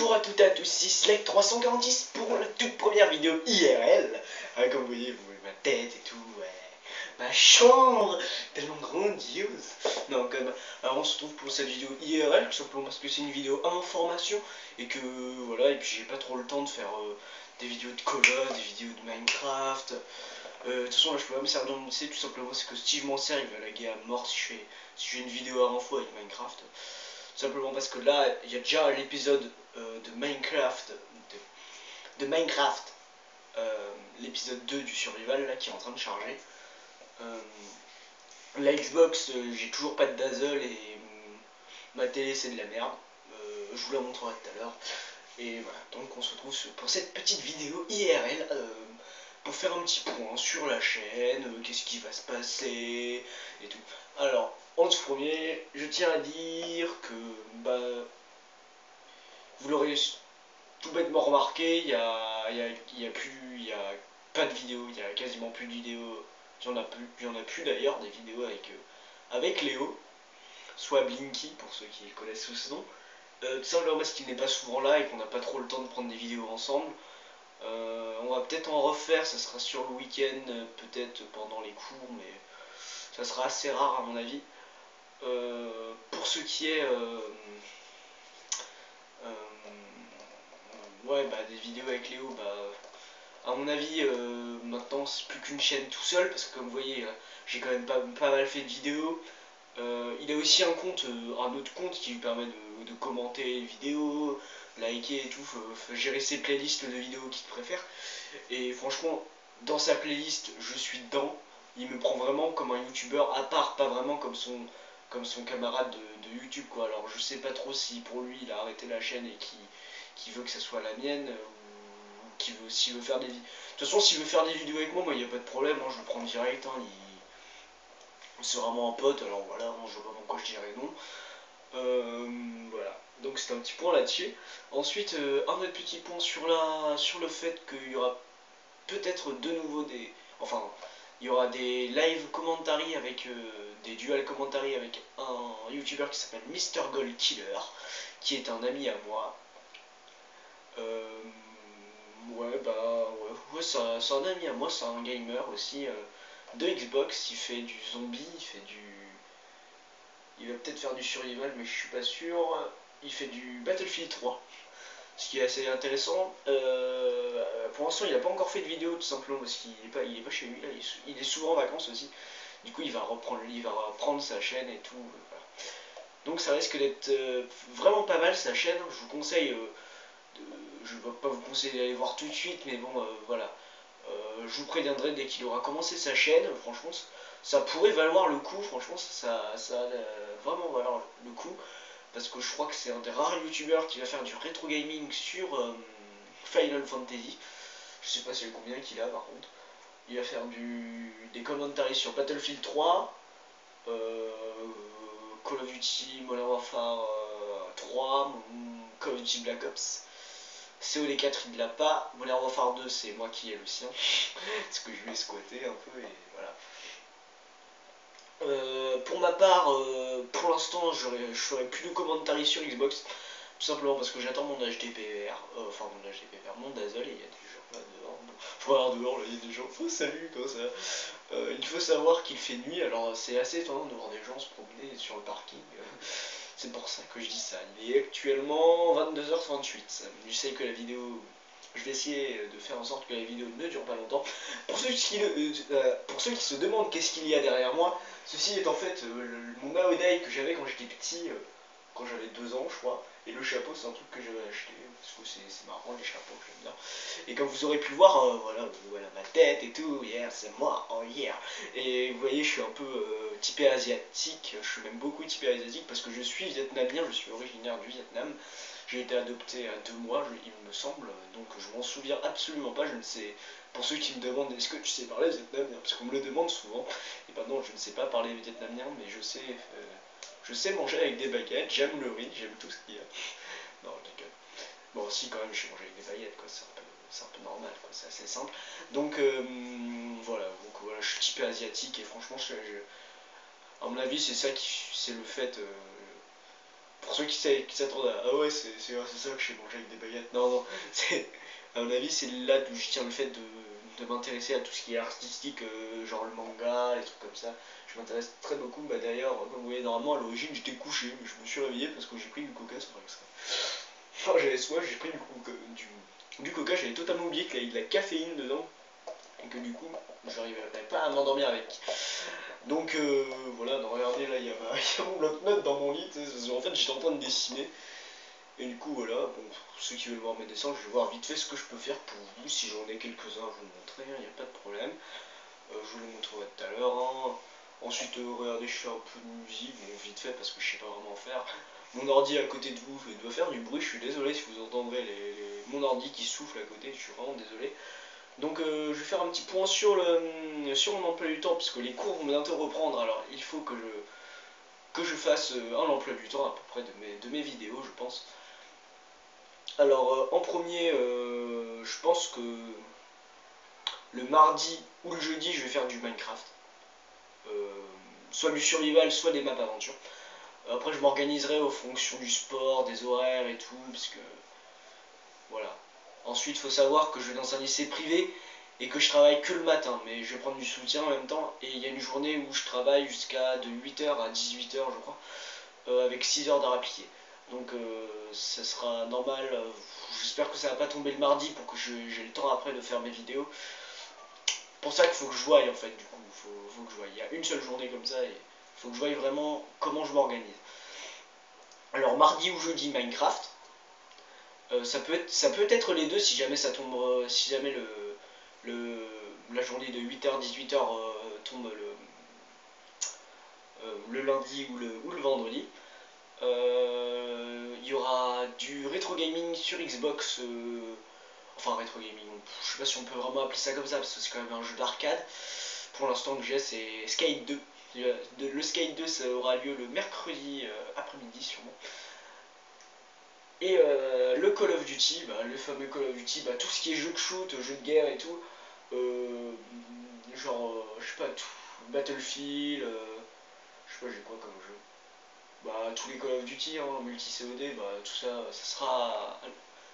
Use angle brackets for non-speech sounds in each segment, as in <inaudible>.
Bonjour à toutes et à tous, c'est Slake 346 pour la toute première vidéo IRL. Ah, comme vous voyez, vous voyez ma tête et tout, ouais. Ma chambre, tellement grandiose. Non, quand même. Alors on se retrouve pour cette vidéo IRL, tout simplement parce que c'est une vidéo information et que voilà, et puis j'ai pas trop le temps de faire euh, des vidéos de Call des vidéos de Minecraft. Euh, de toute façon, là je peux pas me servir de mon tout simplement parce que Steve m'en sert, il va laguer à mort si je fais, si je fais une vidéo avant fois avec Minecraft. Simplement parce que là, il y a déjà l'épisode euh, de Minecraft, de, Minecraft, euh, l'épisode 2 du survival là qui est en train de charger. Euh, la Xbox, j'ai toujours pas de dazzle et ma télé c'est de la merde. je vous la montrerai tout à l'heure. Et voilà, donc on se retrouve pour cette petite vidéo IRL pour faire un petit point sur la chaîne, qu'est-ce qui va se passer et tout. Alors, en premier, je tiens à dire que bah, vous l'aurez tout bêtement remarqué, il y a, y, a, plus, il y a pas de vidéos, il y a quasiment plus de vidéos. Il y en a plus, plus d'ailleurs des vidéos avec, euh, avec Léo, soit Blinky pour ceux qui connaissent ce nom. Euh, tout simplement parce qu'il n'est pas souvent là et qu'on n'a pas trop le temps de prendre des vidéos ensemble. Euh, on va peut-être en refaire, ça sera sur le week-end, peut-être pendant les cours, mais ça sera assez rare à mon avis. Pour ce qui est ouais, bah, des vidéos avec Léo, bah, à mon avis, euh, maintenant c'est plus qu'une chaîne tout seul, parce que comme vous voyez, euh, j'ai quand même pas, pas, mal fait de vidéos. Euh, il a aussi un compte, un autre compte qui lui permet de, commenter les vidéos, liker et tout, gérer ses playlists de vidéos qu'il préfère. Et franchement, dans sa playlist, je suis dedans. Il me prend vraiment comme un youtubeur à part, pas vraiment comme son, comme son camarade de, YouTube quoi. Alors je sais pas trop si pour lui il a arrêté la chaîne et qui veut que ça soit la mienne, euh, ou qui veut, s'il veut faire des. De toute façon, s'il veut faire des vidéos avec moi, moi, il n'y a pas de problème, hein, je le prends direct, hein, c'est vraiment un pote, alors voilà, hein, je vois pas pourquoi je dirais non. Euh, voilà, donc c'est un petit point là-dessus. Ensuite, euh, un autre petit point sur, la, sur le fait qu'il y aura peut-être de nouveau des... Enfin, il y aura des live commentary avec des dual commentary avec un youtuber qui s'appelle Mr. Gold Killer, qui est un ami à moi, euh, ouais, bah, ouais, c'est un, ami à moi, c'est un gamer aussi euh, de Xbox. Il fait du zombie, il fait du. Il va peut-être faire du survival, mais je suis pas sûr. Il fait du Battlefield 3 ce qui est assez intéressant. Euh, pour l'instant, il n'a pas encore fait de vidéo tout simplement parce qu'il n'est pas, il est pas chez lui. il, est, souvent en vacances aussi. Du coup, il va reprendre, il sa chaîne et tout. Donc, ça risque d'être vraiment pas mal sa chaîne. Je vous conseille je ne vais pas vous conseiller d'aller voir tout de suite, mais bon, euh, voilà. Euh, je vous préviendrai dès qu'il aura commencé sa chaîne. Franchement, ça pourrait valoir le coup. Franchement, ça, ça, vraiment valoir le coup. Parce que je crois que c'est un des rares youtubeurs qui va faire du rétro gaming sur euh, Final Fantasy. Je sais pas c'est combien qu'il a par contre. Il va faire du, des commentaires sur Battlefield 3, Call of Duty Modern Warfare 3, Call of Duty Black Ops. CO 4 il ne l'a pas, Modern Warfare 2 c'est moi qui ai le sien, <laughs> parce que je lui ai squatté un peu et voilà. Euh, pour ma part, euh, pour l'instant je ferai plus de commentaires sur Xbox, tout simplement parce que j'attends mon HDPR, euh, enfin mon HDPR, mon Dazzle et il y a des gens là dehors, dehors là il y a des gens, oh salut comme ça. il faut savoir qu'il fait nuit, alors c'est assez étonnant de voir des gens se promener sur le parking. C'est pour ça que je dis ça. Il est actuellement 22h38. Je sais que la vidéo... Je vais essayer de faire en sorte que la vidéo ne dure pas longtemps. Pour ceux qui, euh, euh, pour ceux qui se demandent qu'est-ce qu'il y a derrière moi, ceci est en fait euh, mon Maodai que j'avais quand j'étais petit, quand j'avais 2 ans je crois. Et le chapeau c'est un truc que j'avais acheté, parce que c'est marrant les chapeaux, j'aime bien. Et comme vous aurez pu le voir, voilà, voilà ma tête et tout, yeah, c'est moi, oh yeah. Et vous voyez, je suis un peu typé asiatique, je suis même beaucoup typé asiatique parce que je suis vietnamien, je suis originaire du Vietnam. J'ai été adopté à deux mois, il me semble, donc je m'en souviens absolument pas, je ne sais, pour ceux qui me demandent est-ce que tu sais parler vietnamien, parce qu'on me le demande souvent, et ben non, je ne sais pas parler vietnamien, mais je sais, euh, je sais manger avec des baguettes, j'aime le riz, j'aime tout ce qu'il y a. Non, je Bon, si, quand même, je sais manger avec des baguettes, quoi, c'est un peu c'est un peu normal, quoi, c'est assez simple. Donc euh, voilà, donc voilà, je suis typé asiatique et franchement, je, à mon avis, c'est ça qui, c'est le fait, euh, pour ceux qui s'attendent à ah ouais c'est ça que je manger avec des baguettes. Non non <laughs> c'est à mon avis c'est là d'où je tiens le fait de, m'intéresser à tout ce qui est artistique euh, genre le manga les trucs comme ça. Je m'intéresse très beaucoup. Bah d'ailleurs comme vous voyez normalement à l'origine j'étais couché. Mais je me suis réveillé parce que j'ai pris du coca sans ça. Enfin j'avais soif j'ai pris du, coca, du coca j'avais totalement oublié qu'il y avait de la caféine dedans et que du coup j'arrivais pas à m'endormir avec donc euh, voilà, regardez là, <laughs> il y, a mon bloc-notes dans mon lit, en fait j'étais en train de dessiner. Et du coup voilà, bon, pour ceux qui veulent voir mes dessins, je vais voir vite fait ce que je peux faire pour vous, si j'en ai quelques-uns à vous montrer, il hein, n'y a pas de problème. Euh, je vous les montrerai tout à l'heure. Hein. Ensuite, euh, regardez, je fais un peu de musique, bon vite fait parce que je sais pas vraiment faire. Mon ordi à côté de vous il doit faire du bruit, je suis désolé si vous entendrez les, mon ordi qui souffle à côté, je suis vraiment désolé. Donc euh, je vais faire un petit point sur, le, sur mon emploi du temps, puisque les cours vont bientôt reprendre, alors il faut que je, que je fasse euh, un emploi du temps à peu près de mes, de mes vidéos, je pense. Alors euh, en premier, je pense que le mardi ou le jeudi, je vais faire du Minecraft. soit du survival, soit des maps aventure. Après, je m'organiserai aux fonctions du sport, des horaires et tout, puisque voilà. Ensuite, il faut savoir que je vais dans un lycée privé et que je travaille que le matin, mais je vais prendre du soutien en même temps. Et il y a une journée où je travaille jusqu'à de 8h à 18h, je crois, euh, avec 6 heures d'art appliqué. Donc euh, ça sera normal. J'espère que ça va pas tomber le mardi pour que j'ai le temps après de faire mes vidéos. Pour ça qu'il faut que je voie en fait, du coup, faut, faut que je voie. Il y a une seule journée comme ça et faut que je voie vraiment comment je m'organise. Alors mardi ou jeudi Minecraft. Euh, ça, peut être, les deux si jamais ça tombe, euh, si jamais le, le, la journée de 8h, 18h euh, tombe le, le lundi ou le, ou le vendredi. Il y aura du rétro gaming sur Xbox, enfin rétro gaming, je sais pas si on peut vraiment appeler ça comme ça parce que c'est quand même un jeu d'arcade. Pour l'instant que j'ai c'est Skate 2. Le Skate 2 ça aura lieu le mercredi après-midi sûrement. Et euh, le Call of Duty, bah, le fameux Call of Duty, bah, tout ce qui est jeu de shoot, jeu de guerre et tout, euh, genre, euh, je sais pas, tout, Battlefield, je sais pas, j'ai quoi comme jeu Bah, tous les Call of Duty, hein, multi-COD, bah, tout ça, ça sera,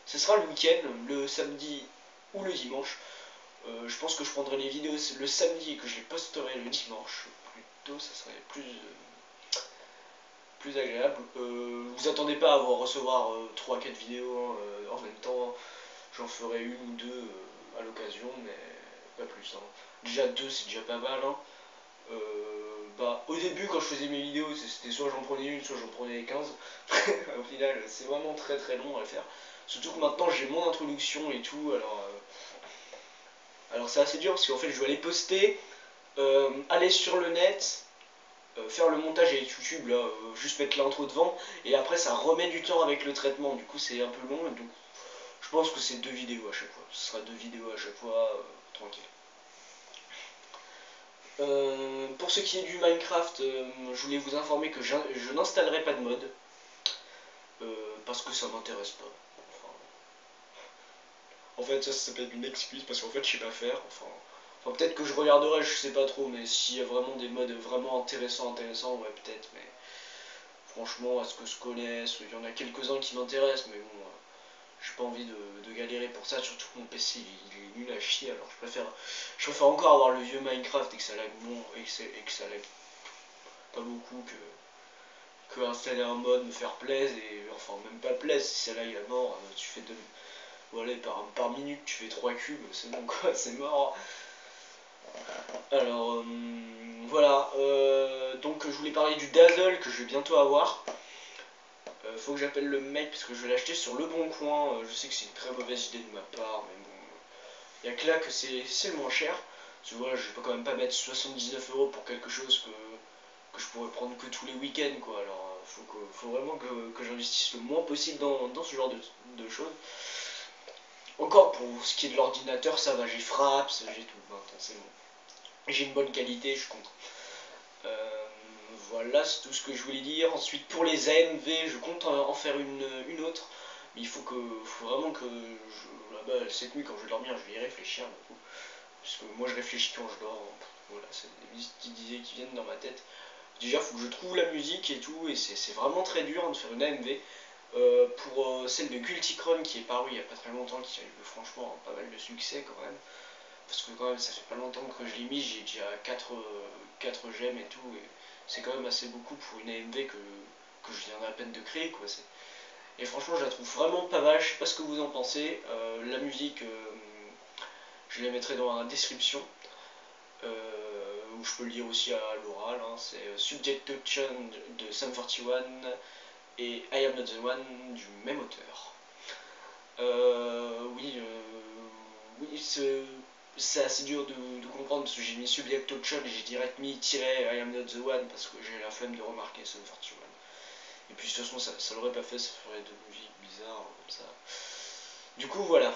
ça sera le week-end, le samedi ou le dimanche. je pense que je prendrai les vidéos le samedi et que je les posterai le dimanche. Plutôt, ça serait plus plus agréable. Euh, vous attendez pas à recevoir 3-4 euh, vidéos euh, en même temps. J'en ferai une ou deux à l'occasion, mais pas plus. Hein. Déjà deux, c'est déjà pas mal. Hein. bah, au début, quand je faisais mes vidéos, c'était soit j'en prenais une, soit j'en prenais 15. <laughs> au final, c'est vraiment très très long à faire. Surtout que maintenant j'ai mon introduction et tout, alors alors c'est assez dur parce qu'en fait je dois les poster, aller sur le net, faire le montage avec YouTube, là, euh, juste mettre l'intro devant, et après ça remet du temps avec le traitement, du coup c'est un peu long, donc je pense que c'est deux vidéos à chaque fois, ce sera deux vidéos à chaque fois, euh, tranquille. pour ce qui est du Minecraft, je voulais vous informer que je, n'installerai pas de mode, parce que ça m'intéresse pas. en fait, ça, ça s'appelle une excuse, parce qu'en fait, je sais pas faire, enfin peut-être que je regarderai, je sais pas trop, mais s'il y a vraiment des modes vraiment intéressants, intéressants, ouais, peut-être, mais franchement, à ce que je connaisse, il y en a quelques-uns qui m'intéressent, mais bon, euh, j'ai pas envie de, galérer pour ça, surtout que mon PC il, est nul à chier, alors je préfère, je préfère encore avoir le vieux Minecraft et que ça lag bon, et que, ça lag pas beaucoup que, que installer un mode, me faire plaisir, et enfin même pas plaisir, si ça lag à mort, euh, tu fais deux, voilà, par, par minute tu fais 3 cubes, c'est bon quoi, <laughs> c'est mort. Alors euh, voilà, euh, donc je voulais parler du Dazzle que je vais bientôt avoir. Euh, faut que j'appelle le mec parce que je vais l'acheter sur le bon coin. je sais que c'est une très mauvaise idée de ma part, mais bon, il y a que là que c'est le moins cher. Tu vois, je vais quand même pas mettre 79 euros pour quelque chose que, je pourrais prendre que tous les week-ends quoi. Alors faut, faut vraiment que, j'investisse le moins possible dans, ce genre de, choses. Encore pour ce qui est de l'ordinateur, ça va, j'ai Fraps, j'ai tout, c'est bon j'ai une bonne qualité, je compte. Euh, voilà, c'est tout ce que je voulais dire. Ensuite, pour les AMV, je compte en faire une, autre. Mais il faut, que, faut vraiment que là-bas, cette nuit, quand je vais dormir, je vais y réfléchir. Parce que moi, je réfléchis quand je dors. Voilà, c'est des idées qui viennent dans ma tête. Déjà, il faut que je trouve la musique et tout, et c'est vraiment très dur de faire une AMV. Euh, pour euh, celle de Guilty Crown qui est parue il n'y a pas très longtemps, qui a eu franchement pas mal de succès quand même. Parce que quand même ça fait pas longtemps que je l'ai mis, j'ai déjà 4, 4 gemmes et tout. Et c'est quand même assez beaucoup pour une AMV que, que je viens à peine de créer. quoi. Et franchement je la trouve vraiment pas mal, je sais pas ce que vous en pensez. Euh, la musique, je la mettrai dans la description. ou je peux le lire aussi à l'oral, hein. c'est Subject Touch de Sam 41 et I Am Not The One du même auteur. Euh, oui, euh, oui c'est assez dur de, comprendre parce que j'ai mis Subject Option et j'ai direct mis tiré I Am Not The One parce que j'ai la flemme de remarquer ce 41. Et puis de toute façon, ça, l'aurait pas fait, ça ferait de musique bizarre comme ça. Du coup, voilà.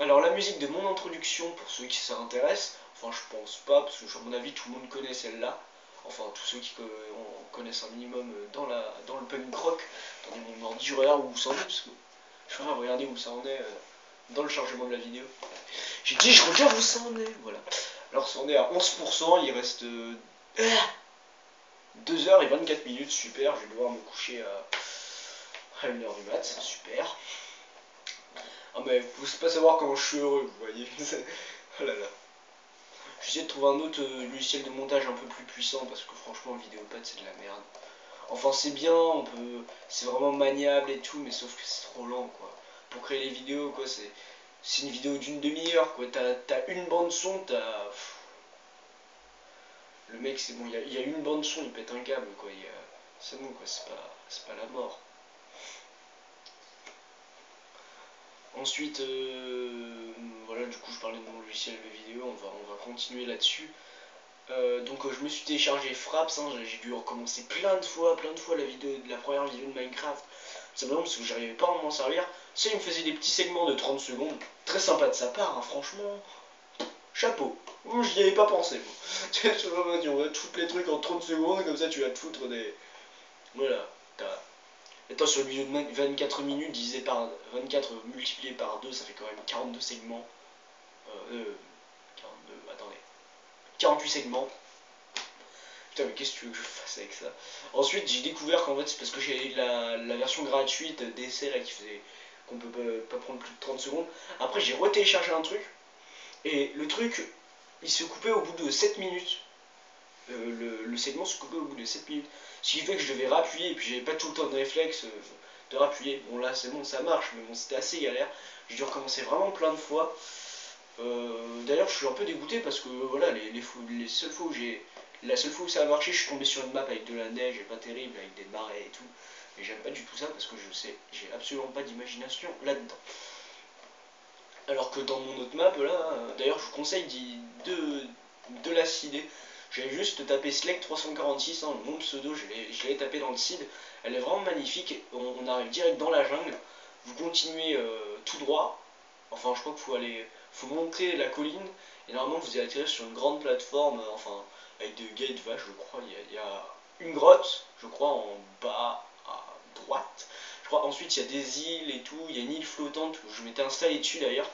Alors, la musique de mon introduction, pour ceux qui s'intéressent, enfin, je pense pas, parce que, à mon avis, tout le monde connaît celle-là enfin tous ceux qui connaissent un minimum euh, dans, la, dans le punk rock, ordi, je regarde où ça en est, parce que je vais où ça en est euh, dans le chargement de la vidéo. J'ai dit je regarde où ça est, voilà. Alors ça en est à 11%, il reste 2h euh, et 24 minutes, super, je vais devoir me coucher à, 1h du mat, super. Ah mais vous pouvez pas savoir comment je suis heureux, vous voyez. <laughs> oh là là. J'essaie de trouver un autre euh, logiciel de montage un peu plus puissant parce que franchement Vidéopad c'est de la merde. Enfin c'est bien, on peut, c'est vraiment maniable et tout, mais sauf que c'est trop lent quoi. Pour créer les vidéos quoi, c'est, c'est une vidéo d'une demi-heure quoi. T'as, as une bande son, t'as, le mec c'est bon, il y, a, une bande son, il pète un câble quoi. C'est bon quoi, c'est pas, c'est pas la mort. Ensuite, euh, voilà, du coup, je parlais de mon logiciel de vidéo, on va, on va continuer là-dessus. Euh, donc, euh, je me suis téléchargé Fraps, hein, j'ai dû recommencer plein de fois, plein de fois la vidéo, la première vidéo de Minecraft. Simplement parce que j'arrivais pas à m'en servir. Ça, il me faisait des petits segments de 30 secondes. Très sympa de sa part, hein, franchement. Chapeau. J'y avais pas pensé. <laughs> tu vois, on va toutes les trucs en 30 secondes, comme ça tu vas te foutre des. Voilà. Attends, sur une vidéo de 24 minutes divisé par 24 multiplié par 2, ça fait quand même 42 segments. Euh, 42, euh, attendez. 48 segments. Putain, mais qu'est-ce que tu veux que je fasse avec ça? Ensuite, j'ai découvert qu'en fait, c'est parce que j'ai la, la version gratuite d'essai là qui faisait qu'on peut pas, prendre plus de 30 secondes. Après, j'ai retéléchargé un truc. Et le truc, il se coupait au bout de 7 minutes. Euh, le, segment se coupait au bout de 7 minutes. Ce qui fait que je devais rappuyer et puis j'avais pas tout le temps de réflexe euh, de rappuyer. Bon là c'est bon, ça marche, mais bon c'était assez galère. J'ai dû recommencer vraiment plein de fois. Euh, d'ailleurs je suis un peu dégoûté parce que voilà, les, les, seules fois où j'ai. La seule fois où ça a marché, je suis tombé sur une map avec de la neige et pas terrible, avec des marais et tout. Et j'aime pas du tout ça parce que je sais, j'ai absolument pas d'imagination là-dedans. Alors que dans mon autre map, là, d'ailleurs je vous conseille de, de la cider j'ai juste tapé Slack 346, hein, mon pseudo, je l'ai tapé dans le seed. Elle est vraiment magnifique. On, arrive direct dans la jungle. Vous continuez euh, tout droit. Enfin, je crois qu'il faut aller, faut monter la colline. Et normalement, vous allez atterrir sur une grande plateforme, euh, enfin, avec des gates vaches, je crois. Il y, a, une grotte, je crois, en bas à droite. Je crois ensuite il y a des îles et tout. Il y a une île flottante où je m'étais installé dessus d'ailleurs.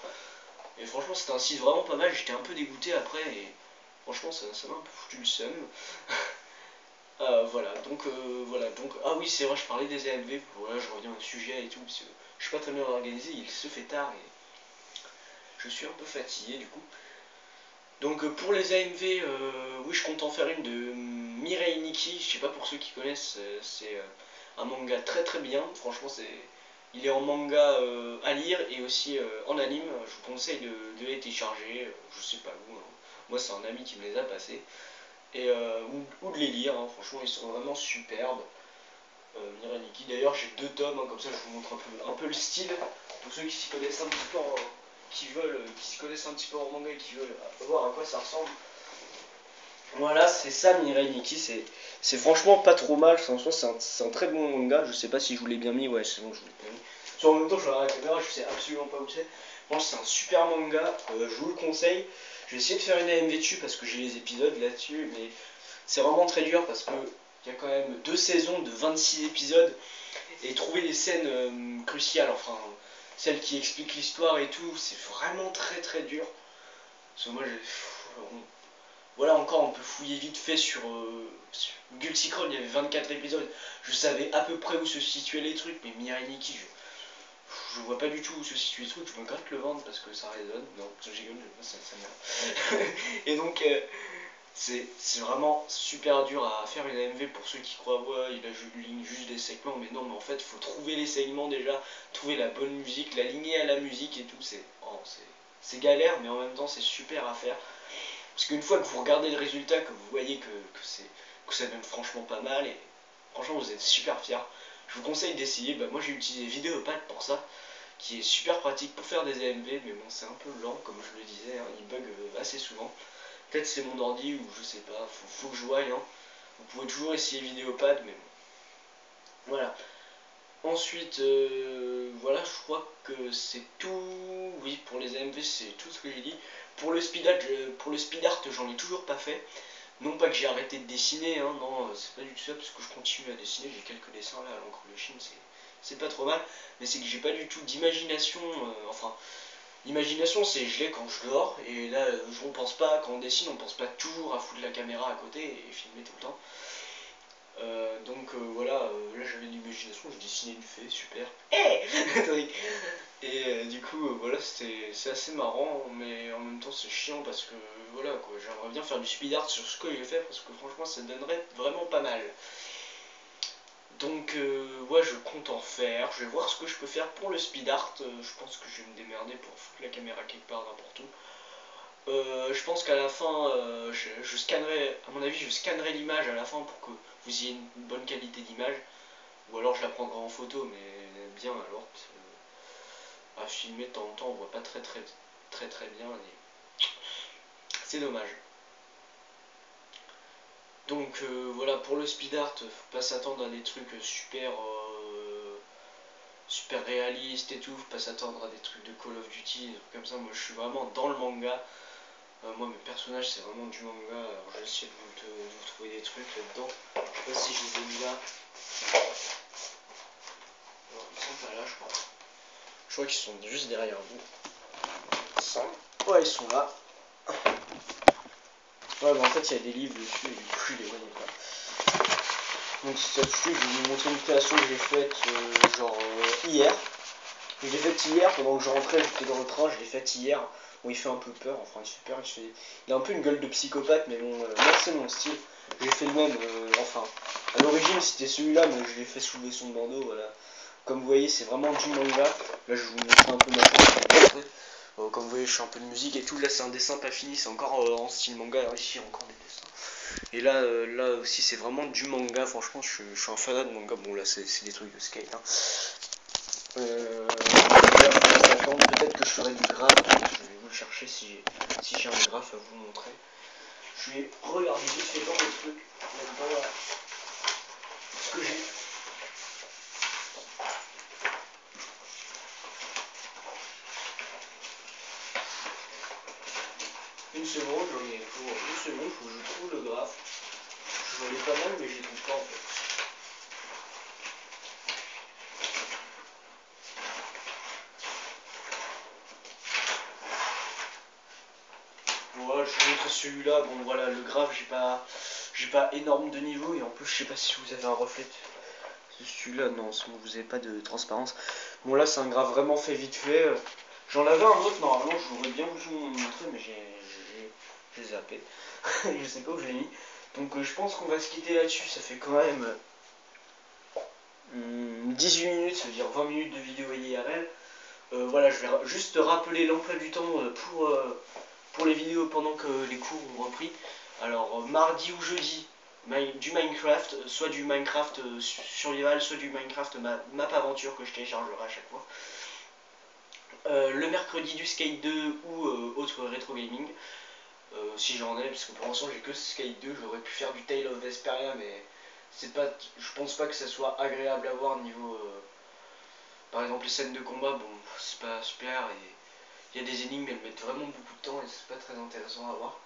Et franchement, c'était un site vraiment pas mal. J'étais un peu dégoûté après. Et Franchement, ça m'a un peu foutu le seum. <laughs> Euh, voilà, donc euh, voilà, donc ah oui c'est vrai je parlais des AMV, voilà je reviens au sujet et tout, parce que je suis pas très bien organisé, il se fait tard et je suis un peu fatigué du coup. Donc euh, pour les AMV, oui je compte en faire une de Mirai Nikki, je sais pas pour ceux qui connaissent, c'est un manga très très bien, franchement c'est il est en manga à lire et aussi en anime, je vous conseille de, les télécharger, je sais pas où, hein. Moi, c'est un ami qui me les a passés. Et, euh, ou, de les lire, hein. franchement, ils sont vraiment superbes. Euh, Miraniki, d'ailleurs, j'ai deux tomes, hein, comme ça je vous montre un peu, un peu le style. Pour ceux qui s'y connaissent un petit peu qui veulent, qui se connaissent un petit peu en manga et qui veulent voir à quoi ça ressemble. Voilà, c'est ça Mirai c'est franchement pas trop mal, c'est un, très bon manga, je sais pas si je vous l'ai bien mis, ouais c'est bon je vous l'ai bien mis. Sur en même temps je regarde la caméra, je sais absolument pas où c'est. Franchement c'est un super manga, euh, je vous le conseille. Je vais essayer de faire une AMV dessus parce que j'ai les épisodes là-dessus, mais c'est vraiment très dur parce que il y a quand même deux saisons de 26 épisodes et trouver des scènes euh, cruciales, enfin celles qui expliquent l'histoire et tout, c'est vraiment très très dur. Parce que moi j'ai. voilà, encore on peut fouiller vite fait sur, euh, il y avait 24 épisodes. Je savais à peu près où se situaient les trucs, mais Mirai Nikki, je, je vois pas du tout où se situent les trucs. Je me gratte le ventre parce que ça résonne. Non, j'ai ça, ça <laughs> Et donc, euh, c'est vraiment super dur à faire une AMV pour ceux qui croient, ouais, il a juste des segments. Mais non, mais en fait, il faut trouver les segments déjà, trouver la bonne musique, l'aligner à la musique et tout. C'est oh, c'est galère, mais en même temps, c'est super à faire. Parce qu'une fois que vous regardez le résultat, que vous voyez que, que ça donne franchement pas mal, et franchement vous êtes super fiers, je vous conseille d'essayer. Bah, moi j'ai utilisé Vidéopad pour ça, qui est super pratique pour faire des AMV, mais bon c'est un peu lent comme je le disais, hein, il bug euh, assez souvent. Peut-être c'est mon ordi ou je sais pas, faut, que je voie. Hein. Vous pouvez toujours essayer Vidéopad, mais bon. Voilà. Ensuite, euh, voilà, je crois que c'est tout. Oui, pour les AMV, c'est tout ce que j'ai dit. Pour le speed art, pour le speed art, j'en ai toujours pas fait. Non pas que j'ai arrêté de dessiner, hein, non, euh, c'est pas du tout ça, parce que je continue à dessiner. J'ai quelques dessins là à l'encre de Chine, c'est pas trop mal. Mais c'est que j'ai pas du tout d'imagination. Euh, enfin, l'imagination, c'est je l'ai quand je dors. Et là, je on pense pas, quand on dessine, on pense pas toujours à foutre la caméra à côté et filmer tout le temps. Euh, donc euh, voilà, euh, là j'avais une imagination, je dessinais une fée, super. <laughs> Et du coup, voilà, c'est assez marrant, mais en même temps c'est chiant parce que voilà quoi, j'aimerais bien faire du speed art sur ce que j'ai fait parce que franchement ça donnerait vraiment pas mal. Donc ouais, je compte en faire, je vais voir ce que je peux faire pour le speed art. je pense que je vais me démerder pour foutre la caméra quelque part n'importe où. je pense qu'à la fin, je, je, scannerai, à mon avis, je scannerai l'image à la fin pour que vous ayez une bonne qualité d'image. Ou alors je la prendrai en photo, mais bien alors. À filmer de temps en temps, on voit pas très très très très bien. C'est dommage. Donc euh, voilà, pour le speed art, faut pas s'attendre à des trucs super euh, super réalistes et tout, faut pas s'attendre à des trucs de Call of Duty, des trucs comme ça. Moi je suis vraiment dans le manga. Euh, moi, mes personnages, c'est vraiment du manga. Alors, je vais essayer de vous, trouver des trucs là-dedans. Je sais pas si je les ai mis là. Ils sont pas là, je crois. Je crois qu'ils sont juste derrière vous. Ouais, ils sont là. Ouais, en fait, il y a des livres dessus et du coup, je les. Donc, si ça te je vais vous montrer une création que j'ai faite, euh, genre, euh, hier. Je l'ai faite hier, pendant que je rentrais, j'étais dans le train, je l'ai faite hier. Bon, il fait un peu peur, enfin, il fait peur, il, fait... il a un peu une gueule de psychopathe, mais bon, euh, c'est mon style. J'ai fait le même, euh, enfin, à l'origine c'était celui-là, mais je l'ai fait soulever son bandeau, voilà. Comme vous voyez, c'est vraiment du manga. Là, je vous montrer un peu ma tête. Je fais un peu de musique et tout. Là, c'est un dessin pas fini, c'est encore en style manga. Alors, ici, encore des dessins. Et là, là aussi, c'est vraiment du manga. Franchement, je, suis un fan de manga. Bon, là, c'est des trucs de skate. Hein. Euh, peut-être que je ferai du graphe. Je vais vous chercher si, si j'ai un graphe à vous montrer. Je vais regarder vite fait dans le truc. Là-dedans, Ce que j'ai. Une seconde, j'en ai pour une seconde, faut que je trouve le graphe. Je j'en ai pas mal, mais les trouve pas en fait. je montre celui-là. Bon, voilà, le graphe, j'ai pas, j'ai pas énorme de niveau et en plus, je sais pas si vous avez un reflet. Celui-là, non, vous avez pas de transparence. Bon, là, c'est un graphe vraiment fait vite fait. J'en avais un autre, normalement, je voudrais bien vous montrer, mais j'ai zappé. <laughs> je sais pas où je l'ai mis. Donc, euh, je pense qu'on va se quitter là-dessus. Ça fait quand même 18 hmm, minutes, ça veut dire 20 minutes de vidéo IRL. Euh, voilà, je vais juste rappeler l'emploi du temps euh, pour, pour les vidéos pendant que les cours ont repris. Alors euh, mardi ou jeudi, du Minecraft, euh, soit du Minecraft euh, survival, soit du Minecraft map, aventure que je téléchargerai à chaque fois. le mercredi du Skate 2 ou autre rétro gaming. Si j'en ai, parce que pour l'instant j'ai que Skate 2, j'aurais pu faire du Tale of Vesperia, mais c'est je pense pas que ça soit agréable à voir niveau, par exemple les scènes de combat, bon c'est pas super et il y a des énigmes, elles mettent vraiment beaucoup de temps et c'est pas très intéressant à voir.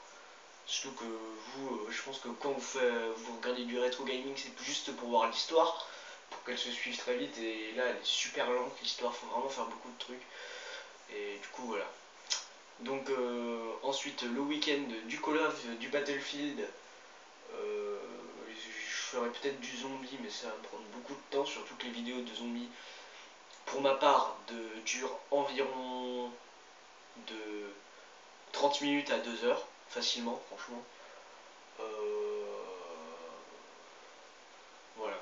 Surtout que vous, euh, je pense que quand vous, vous regardez du rétro gaming, c'est juste pour voir l'histoire, pour qu'elle se suive très vite. Et là, elle est super lente, l'histoire, faut vraiment faire beaucoup de trucs. Et du coup, voilà. Donc ensuite le week-end du Call of, du Battlefield, je ferai peut-être du zombie mais ça va me prendre beaucoup de temps, surtout que les vidéos de zombies pour ma part de, durent environ de 30 minutes à 2 heures facilement franchement. voilà.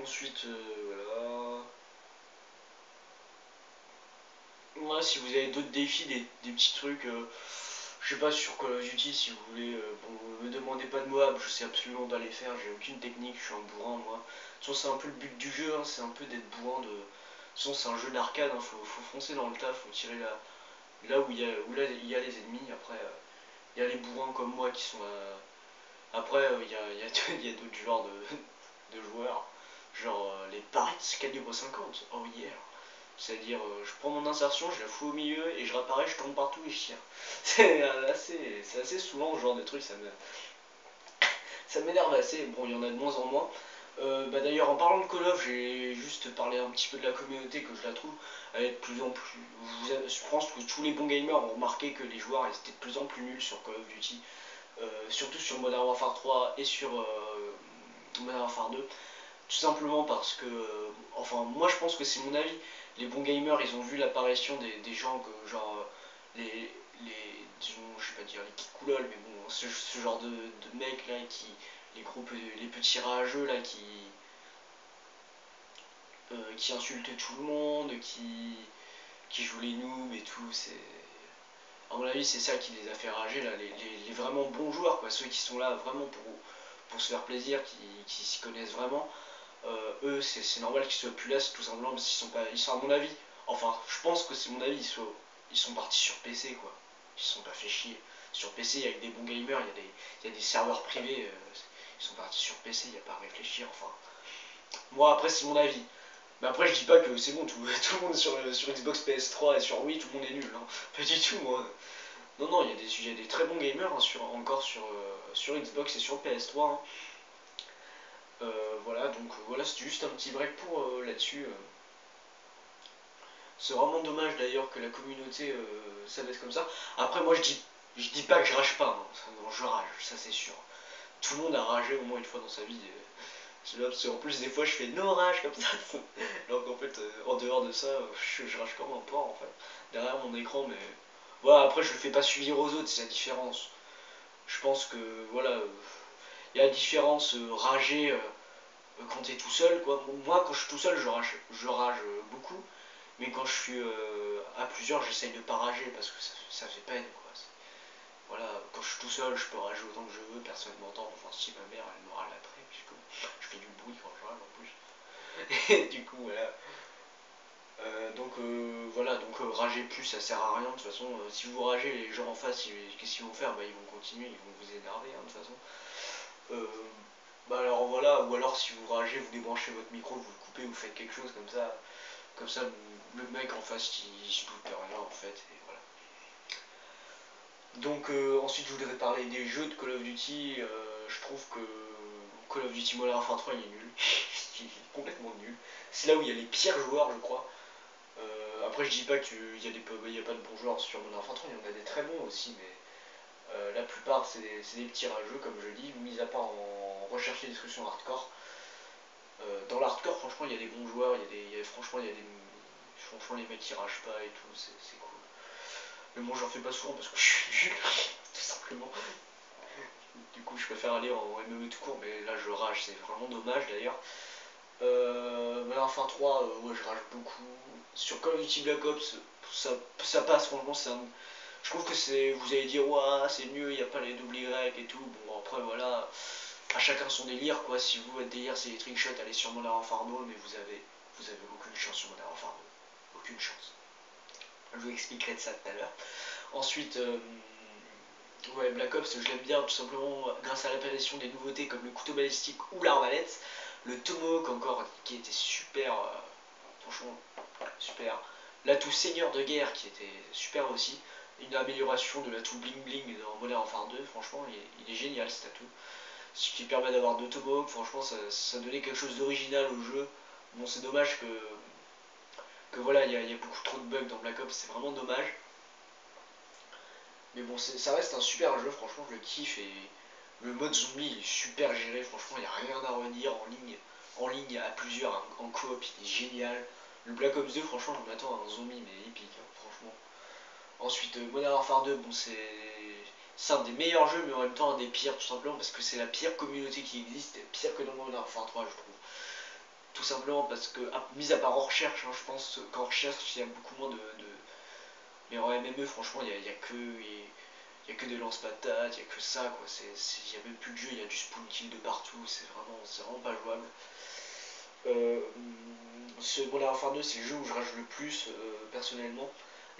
Ensuite, euh, voilà. Si vous avez d'autres défis, des, petits trucs, euh, je sais pas sur Call of Duty, si vous voulez, euh, bon, me demandez pas de Moab, je sais absolument pas les faire, j'ai aucune technique, je suis un bourrin moi. De toute c'est un peu le but du jeu, hein, c'est un peu d'être bourrin de. De toute façon, c'est un jeu d'arcade, hein, faut, foncer dans le tas, faut tirer là, où il y, a, les ennemis, après, il y a les bourrins comme moi qui sont. après, <laughs> il y a, d'autres genres de, de joueurs. Genre euh, les Pirates calibre 50. Oh yeah. C'est-à-dire, euh, je prends mon insertion, je la fous au milieu et je réapparais, je tourne partout et je tire. C'est assez, assez souvent ce genre de truc. Ça m'énerve assez. Bon, il y en a de moins en moins. Euh, bah D'ailleurs, en parlant de Call of, j'ai juste parlé un petit peu de la communauté que je la trouve elle est de plus en plus. Je pense que tous les bons gamers ont remarqué que les joueurs étaient de plus en plus nuls sur Call of Duty, surtout sur Modern Warfare 3 et sur Modern Warfare 2. Tout simplement parce que, enfin, moi je pense que c'est mon avis. Les bons gamers, ils ont vu l'apparition des, gens que, genre, les, les je vais pas dire les kikoulol, mais bon, ce, genre de, mecs là qui, les groupes, les petits rageux là qui, euh, qui insultent tout le monde, qui, qui jouent les noobs et tout, c'est. À mon avis, c'est ça qui les a fait rager là, les, vraiment bons joueurs, quoi, ceux qui sont là vraiment pour, pour se faire plaisir, qui, qui s'y connaissent vraiment. Euh, eux, c'est normal qu'ils soient plus là, tout simplement parce qu'ils sont pas. Ils sont à mon avis. Enfin, je pense que c'est mon avis, ils sont, ils sont partis sur PC quoi. Ils sont pas fait chier. Sur PC, il y a des bons gamers, il y, y a des serveurs privés, euh, ils sont partis sur PC, il n'y a pas à réfléchir. Enfin, moi après, c'est mon avis. Mais après, je dis pas que c'est bon, tout, <laughs> tout, le monde sur, sur Xbox PS3 et sur Wii, tout le monde est nul. Hein. Pas du tout, moi. Non, non, il y, a des, y a des très bons gamers hein, sur, encore sur, euh, sur Xbox et sur PS3. Euh, voilà, donc euh, voilà, c'était juste un petit break pour euh, là-dessus. C'est vraiment dommage d'ailleurs que la communauté ça baisse comme ça. Après, moi je dis, je dis pas que je rage pas, hein. je rage, ça c'est sûr. Tout le monde a ragé au moins une fois dans sa vie. En plus, des fois, je fais no rage comme ça. <laughs> Alors qu'en fait, en dehors de ça, je, rage comme un porc en fait. Derrière mon écran, mais voilà, après, je le fais pas suivre aux autres, c'est la différence. Je pense que voilà, il y a la différence euh, rager euh, quand tu es tout seul. Quoi. Moi, quand je suis tout seul, je rage, je rage euh, beaucoup. Mais quand je suis à plusieurs, j'essaye de pas rager parce que ça, fait peine. Quoi. Voilà, quand je suis tout seul, je peux rager autant que je veux, personne ne m'entend. Enfin, si ma mère, elle me râle après, puisque je fais du bruit quand je râle en plus. <laughs> Et du coup, voilà. donc voilà, donc rager plus ça sert à rien de toute façon. si vous ragez, les gens en face, qu'est-ce qu'ils vont faire? Bah, Ils vont continuer, ils vont vous énerver hein, de toute façon. Euh, bah alors voilà, ou alors si vous ragez, vous débranchez votre micro, vous le coupez, vous faites quelque chose comme ça. Comme ça, le mec en face, il, se doute de rien en fait. Et voilà. Donc euh, ensuite, je voudrais parler des jeux de Call of Duty. Euh, je trouve que Call of Duty Modern Warfare 3 il est nul. <laughs> il est complètement nul. C'est là où il y a les pires joueurs, je crois. après, je dis pas qu'il y, a a pas de bons joueurs sur Modern Warfare 3, il y en a des très bons aussi, mais euh, la plupart, c'est des, petits rageux, comme je dis, mis à part en recherche et destruction hardcore. Euh, dans l'hardcore, franchement, il y a des bons joueurs, il y a franchement, il y a des, franchement, les mecs qui ragent pas et tout, c'est cool. Mais moi, j'en fais pas souvent parce que <laughs> je suis nul, <laughs> tout simplement. Du coup, je préfère aller en MME tout court, mais là, je rage, c'est vraiment dommage d'ailleurs. Euh, mais enfin 3, ouais, je rage beaucoup. Sur Call of Duty Black Ops, ça, ça passe, franchement, c'est un je trouve que c'est. Vous allez dire, ouais, c'est mieux, il n'y a pas les double Y et tout. Bon, après, voilà. À chacun son délire, quoi. Si vous, votre délire, c'est les trickshots, allez sur Modern Warfare 2, mais vous avez, vous avez aucune chance sur Modern Warfare 2. Aucune chance. Je vous expliquerai de ça tout à l'heure. Ensuite, euh, ouais, Black Ops, je l'aime bien tout simplement grâce à l'apparition des nouveautés comme le couteau balistique ou l'arbalète. Le Tomahawk encore, qui était super. Euh, franchement, super. L'atout Seigneur de guerre qui était super aussi une amélioration de l'atout bling bling dans Modern Warfare 2, franchement il est, génial cet atout. Ce qui permet d'avoir deux tomahawks, franchement ça, ça, donnait quelque chose d'original au jeu. Bon c'est dommage que, que voilà, il y, a beaucoup trop de bugs dans Black Ops, c'est vraiment dommage. Mais bon, ça reste un super jeu, franchement, je le kiffe et le mode zombie est super géré, franchement, il n'y a rien à redire en ligne. En ligne, à plusieurs, en coop, il est génial. Le Black Ops 2, franchement, je m'attends à un zombie, mais épique, hein, franchement. Ensuite, euh, Modern Warfare 2, bon, c'est un des meilleurs jeux, mais en même temps un des pires, tout simplement, parce que c'est la pire communauté qui existe, pire que dans Modern Warfare 3, je trouve. Tout simplement parce que, mis à part en recherche, hein, je pense qu'en recherche, il y a beaucoup moins de, Mais en MME, franchement, il n'y a, que... Il a que des lance-patates, il n'y a que ça, quoi. Il n'y a même plus de jeu, il y a du spawn kill de partout, c'est vraiment, vraiment pas jouable. Euh, ce Modern Warfare 2, c'est le jeu où je rage le plus, euh, personnellement.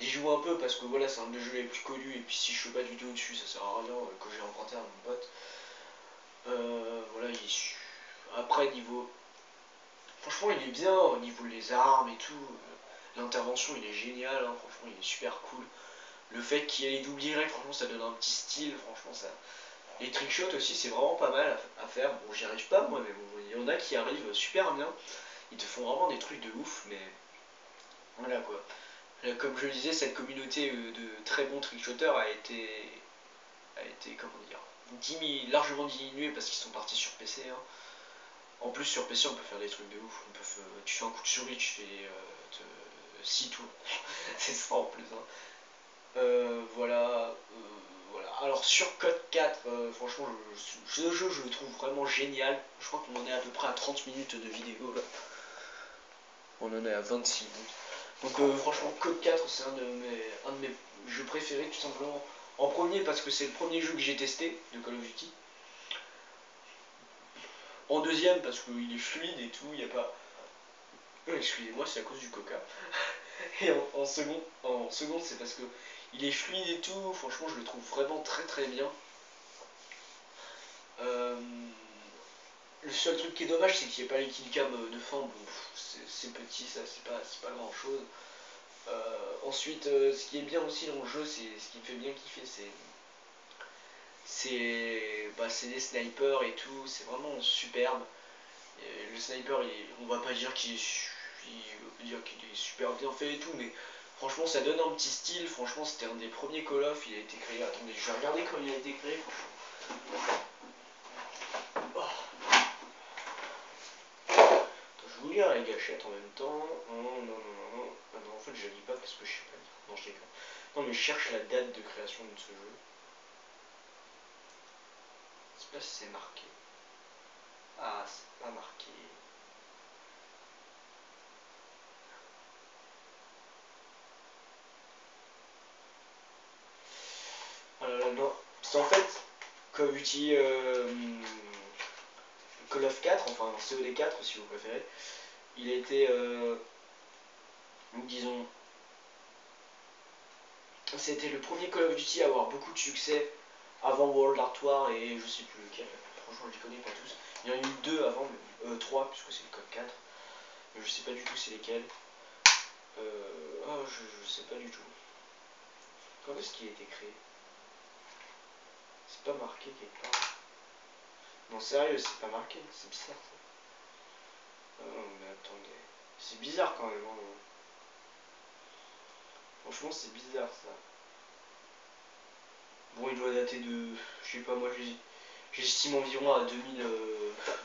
J'y joue un peu parce que voilà, c'est un des jeux les plus connus, et puis si je suis pas du tout dessus, ça sert à rien euh, que j'ai emprunté à mon pote. Euh, voilà, il après, niveau. Franchement, il est bien au niveau des armes et tout. L'intervention, il est génial, hein. franchement, il est super cool. Le fait qu'il y ait les doubles directs, franchement, ça donne un petit style, franchement, ça. Les trickshots aussi, c'est vraiment pas mal à, faire. Bon, j'y arrive pas moi, mais bon, il y en a qui arrivent super bien. Ils te font vraiment des trucs de ouf, mais voilà quoi. Comme je le disais, cette communauté euh, de très bons trickshotters a été, a été comment dire, largement diminuée parce qu'ils sont partis sur PC. Hein. En plus, sur PC, on peut faire des trucs de ouf. On peut, tu fais un coup de souris, tu fais 6 euh, tours. <laughs> c'est ça en plus. Hein. Euh, voilà, voilà. Alors sur Code 4, franchement, ce jeu, je le trouve vraiment génial. Je crois qu'on en est à peu près à 30 minutes de vidéo. On en est à 26 minutes. Donc euh, franchement, Code 4, c'est un, de mes, un de mes jeux préférés, tout simplement. En premier, parce que c'est le premier jeu que j'ai testé de Call of Duty. En deuxième, parce qu'il est fluide et tout, il n'y a pas... Euh, excusez-moi, c'est à cause du coca. <laughs> et en, second, en seconde, c'est parce que il est fluide et tout, franchement, je le trouve vraiment très très bien. Euh, le seul truc qui est dommage, c'est qu'il n'y ait pas les killcams de fin. Bon, c'est petit, ça, c'est pas, pas grand chose. Euh, ensuite, euh, ce qui est bien aussi dans le jeu, c'est ce qui me fait bien kiffer, c'est c'est bah, des snipers et tout, c'est vraiment superbe. le sniper, on va pas dire qu'il est, est, super bien fait et tout, mais franchement, ça donne un petit style. Franchement, c'était un des premiers Call of, il a été créé. Attendez, je vais regarder quand il a été créé. vous lire les gâchettes en même temps. Non, non, non, non. Ah non, en fait, je lis pas parce que je sais pas lire. Non, je déconne. Non, mais je cherche la date de création de ce jeu. Je sais pas si c'est marqué. Ah, c'est pas marqué. Là, non. C'est en fait, comme Duty. Euh, Call of 4, enfin COD 4 si vous préférez, il été, euh, disons, c'était le premier Call of Duty à avoir beaucoup de succès avant World War War et je sais plus lequel, franchement je les connais pas tous. Il y en a eu deux avant, mais, euh, trois puisque c'est le code 4, mais je sais pas du tout c'est lesquels. Euh, oh, je, je sais pas du tout. Quand est-ce qu'il a été créé? C'est pas marqué quelque part. Non, sérieux, c'est pas marqué, c'est bizarre ça. Oh, C'est bizarre quand même. Hein. Franchement, c'est bizarre ça. Bon, il doit dater de. Je sais pas, moi j'estime environ à 2000,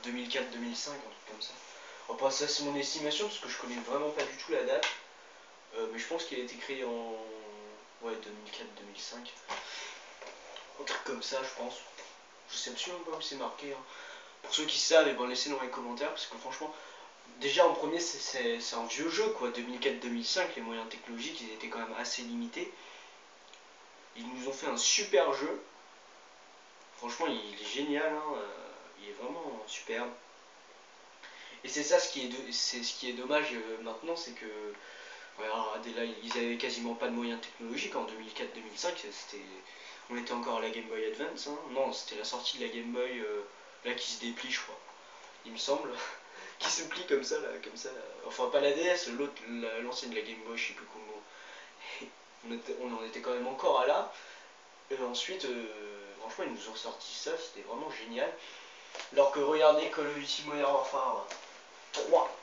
2004-2005, un truc comme ça. Enfin, ça c'est mon estimation parce que je connais vraiment pas du tout la date. Euh, mais je pense qu'il a été créé en. Ouais, 2004-2005. Un truc comme ça, je pense. Je sais absolument pas où c'est marqué. Hein. Pour ceux qui savent, eh ben, laissez dans les commentaires, parce que franchement, déjà en premier, c'est un vieux jeu, quoi. 2004-2005, les moyens technologiques, ils étaient quand même assez limités. Ils nous ont fait un super jeu. Franchement, il est génial, hein. Euh, il est vraiment superbe. Et c'est ça ce qui est, dommage euh, maintenant, c'est que voilà, là, ils avaient quasiment pas de moyens technologiques en 2004-2005. C'était on était encore à la Game Boy Advance. Hein. Non, c'était la sortie de la Game Boy euh, là qui se déplie, je crois. Il me semble. Qui se plie comme ça, là, comme ça. Enfin, pas la DS, l'autre, l'ancienne de la Game Boy, je sais plus comment. on, on en était quand même encore à là. Et ensuite, euh, franchement, ils nous ont sorti ça, c'était vraiment génial. Alors que regardez Call of Duty Modern Warfare 3,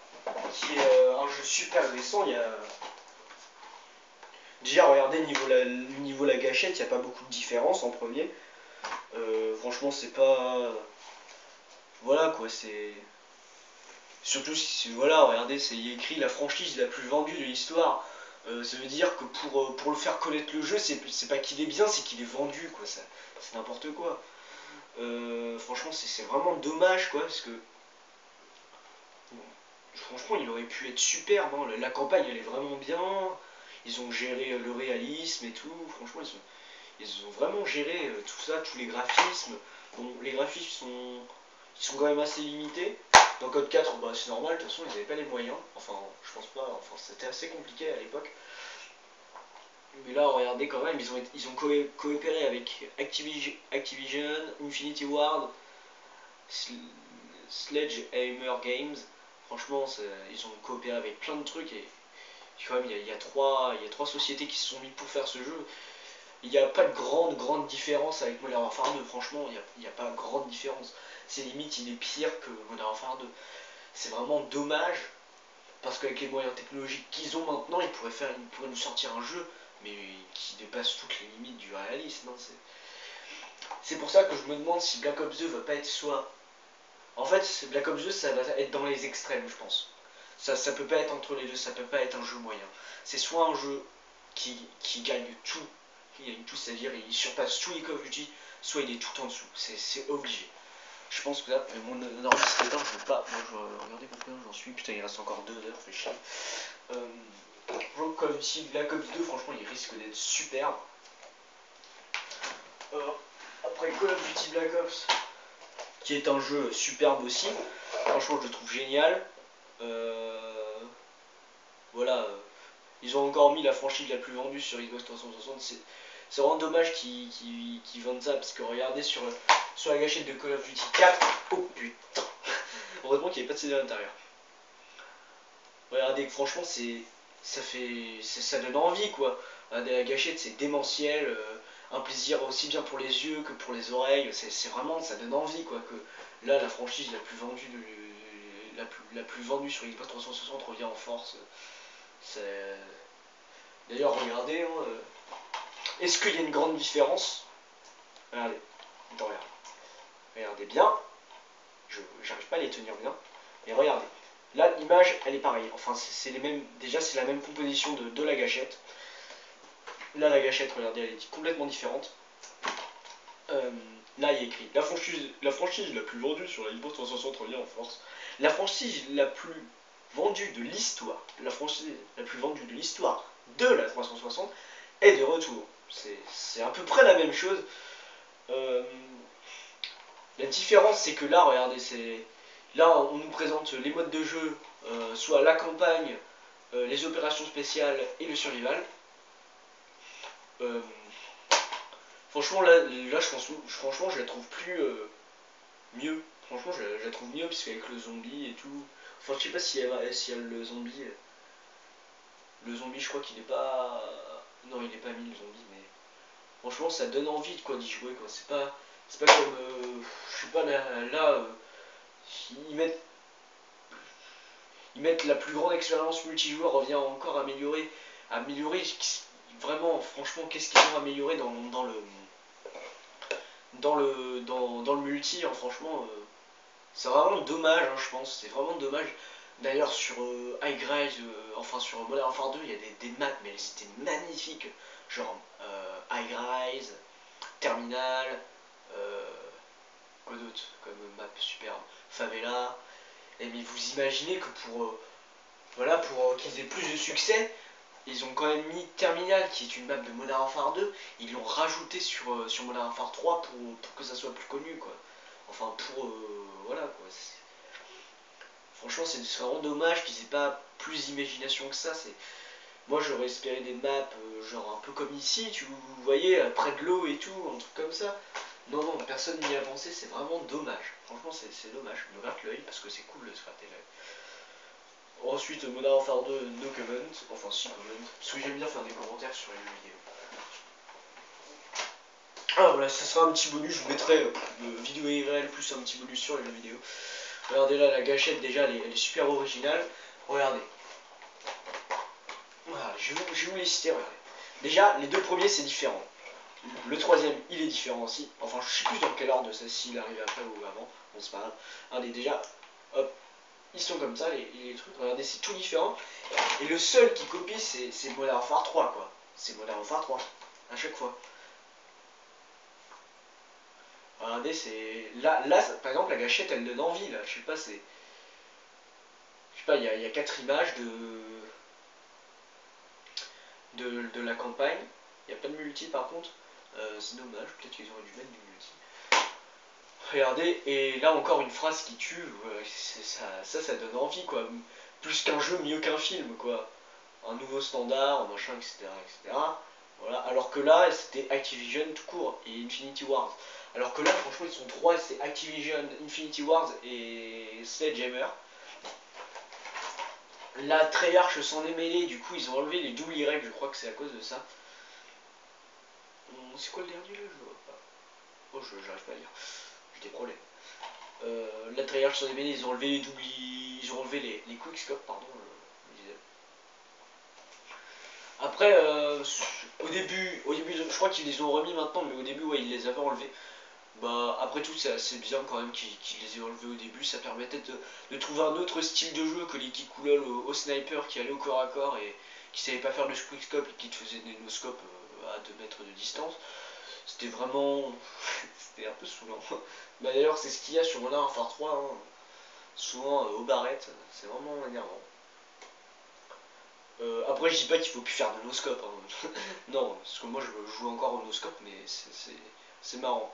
qui est euh, un jeu super récent, il y a Déjà, regardez, niveau la, niveau la gâchette, il n'y a pas beaucoup de différence en premier. Euh, franchement, c'est pas. Voilà quoi, c'est. Surtout si, voilà, regardez, c'est écrit la franchise la plus vendue de l'histoire. Euh, ça veut dire que pour, euh, pour le faire connaître le jeu, c'est pas qu'il est bien, c'est qu'il est vendu, quoi. C'est n'importe quoi. franchement, c'est vraiment dommage, quoi, parce que. franchement, il aurait pu être superbe. Hein. La, campagne, elle est vraiment bien. Ils ont géré le réalisme et tout. Franchement, ils ont, ils ont vraiment géré euh, tout ça, tous les graphismes. Bon, les graphismes sont, ils sont quand même assez limités. Dans Code 4, bah, c'est normal, de toute façon, ils n'avaient pas les moyens. Enfin, je pense pas, enfin, c'était assez compliqué à l'époque. Mais là, regardez quand même, ils ont, ils ont coopéré avec Activision, Infinity Ward, Sledgehammer Games. Franchement, ils ont coopéré avec plein de trucs et quand même, il y, a, il, y trois, il y a trois sociétés qui se sont mises pour faire ce jeu il n'y a pas de grande, grande différence avec Modern Warfare 2. Franchement, il n'y a, a, pas grande différence. C'est limite, il est pire que Modern Warfare 2. C'est vraiment dommage, parce qu'avec les moyens technologiques qu'ils ont maintenant, ils pourraient, faire, ils pourraient nous sortir un jeu, mais qui dépasse toutes les limites du réalisme. Hein. C'est pour ça que je me demande si Black Ops 2 va pas être soit. En fait, Black Ops 2, ça va être dans les extrêmes, je pense. Ça, ça peut pas être entre les deux, ça peut pas être un jeu moyen. C'est soit un jeu qui, qui gagne tout a une touche, c'est-à-dire il surpasse tous les Call of Duty, soit il est tout en dessous. C'est obligé. Je pense que là, mon enregistrement, je veux pas. Moi, je vais regarder combien j'en suis. Putain, il reste encore deux heures, fait chier. Euh, of Duty Black Ops 2, franchement, il risque d'être superbe. Euh, après Call of Duty Black Ops, qui est un jeu superbe aussi. Franchement, je le trouve génial. Euh, voilà. Ils ont encore mis la franchise la plus vendue sur Xbox 360. C'est vraiment dommage qu'ils vendent ça parce que regardez sur, sur la gâchette de Call of Duty 4. Oh putain <laughs> Heureusement qu'il n'y avait pas de CD à l'intérieur. Regardez, franchement, c'est ça fait ça donne envie quoi. La gâchette, c'est démentiel, euh, un plaisir aussi bien pour les yeux que pour les oreilles. C'est vraiment ça donne envie quoi que là la franchise la plus vendue de, la plus, la plus vendue sur Xbox 360 revient en force. D'ailleurs, regardez, hein, euh, est-ce qu'il y a une grande différence? Regardez, Regardez bien. Je n'arrive pas à les tenir bien. Mais regardez. Là, l'image, elle est pareille. Enfin, c'est les mêmes. Déjà, c'est la même composition de, la gâchette. Là, la gâchette, regardez, elle est complètement différente. Euh, là, il y a écrit la franchise, la franchise la plus vendue sur la Xbox 360 revient en force. La franchise la plus vendue de l'histoire, la franchise la plus vendue de l'histoire de la 360 est de retour c'est à peu près la même chose. Euh, la différence, c'est que là, regardez, c'est là, on nous présente les modes de jeu, euh, soit la campagne, euh, les opérations spéciales et le survival. franchement, là, là je pense, franchement, je la trouve plus mieux. Franchement, je, la trouve mieux parce qu'avec le zombie et tout. Enfin, je sais pas si y a, si y a le zombie. Le zombie, je crois qu'il est pas. Non, il est pas mis le zombie, mais franchement, ça donne envie quoi d'y jouer. Quoi. C'est pas, c'est pas comme, euh, je suis pas là, là euh, ils mettent, ils mettent la plus grande expérience multijoueur revient encore améliorer, améliorer vraiment, franchement, qu'est-ce qu'ils ont amélioré dans, dans le, dans le, dans, dans le multi, hein, franchement. Euh, c'est vraiment dommage, hein, je pense. C'est vraiment dommage. D'ailleurs, sur High euh, enfin sur Modern Warfare 2, il y a des, des maps, mais elles étaient magnifiques. Genre High Rise, Terminal, quoi d'autre comme map superbe, Favela? Et mais vous imaginez que pour, euh, voilà, pour qu'ils aient plus de succès, ils ont quand même mis Terminal, qui est une map de Modern Warfare 2, ils l'ont rajouté sur, sur Modern Warfare 3 pour, pour, que ça soit plus connu, quoi. Enfin, pour, voilà, quoi. Franchement, c'est vraiment dommage qu'ils aient pas plus d'imagination que ça. C'est Moi, j'aurais espéré des maps, euh, genre un peu comme ici, tu vous euh, près de l'eau et tout, un truc comme ça. Non, non, personne n'y a pensé, c'est vraiment dommage. Franchement, c'est dommage. Je me gratte l'œil parce que c'est cool de se gratter l'œil. Ensuite, Modern Warfare 2, no comment, enfin si comment, parce que j'aime bien faire des commentaires sur les jeux vidéo. Ah voilà, ça sera un petit bonus, je vous mettrai euh, vidéo IRL plus un petit bonus sur les jeux vidéo. Regardez là, la gâchette déjà, elle est, super originale. Regardez. Voilà, je vais, vous les citer, regardez. Déjà, les deux premiers, c'est différent. Le troisième, il est différent aussi. Enfin, je sais plus dans quel ordre ça, s'il arrive après ou avant. Bon, c'est pas grave. Regardez, déjà, hop, ils sont comme ça, les, trucs. Regardez, c'est tout différent. Et le seul qui copie, c'est Modern Warfare 3, quoi. C'est Modern Warfare 3, à chaque fois. Regardez, c'est... Là, là, par exemple, la gâchette, elle donne envie, là. Je sais pas, c'est... Je sais pas, il y a, y a quatre images de... de... de la campagne. Il n'y a pas de multi, par contre. Euh, c'est dommage, peut-être qu'ils auraient dû mettre du multi. Regardez, et là encore une phrase qui tue, ça, ça, donne envie quoi. Plus qu'un jeu, mieux qu'un film quoi. Un nouveau standard, machin, etc. etc. Voilà. Alors que là, c'était Activision tout court et Infinity Wars. Alors que là, franchement, ils sont trois, c'est Activision, Infinity Wars et Sledgehammer. La Treyarch s'en est mêlé, du coup, ils ont enlevé les doubles Y, je crois que c'est à cause de ça. C'est quoi le dernier là Je vois pas. Oh, je j'arrive pas à lire. J'ai des problèmes. Euh, la Treyarch s'en est mêlé, ils ont enlevé les doubles. Ils ont enlevé les, les quickscope, pardon. Euh, Après, euh, au début, au début, je crois qu'ils les ont remis maintenant, mais au début, ouais, ils les avaient enlevés. Bah, après tout, c'est assez bien quand même qu'ils les aient enlevés au début. Ça permettait de, trouver un autre style de jeu que les Kikoulol au, au, sniper qui allait au corps à corps et qui savait pas faire de quickscope et qui te faisait des no-scopes à 2 mètres de distance. C'était vraiment. <laughs> C'était un peu saoulant. bah, D'ailleurs, c'est ce qu'il y a sur Modern Warfare 3. Hein. Souvent euh, aux. C'est vraiment énervant. Euh, après, je dis pas qu'il faut plus faire de no-scope. Hein. <laughs> non, parce que moi je joue encore au no-scope, mais c'est marrant.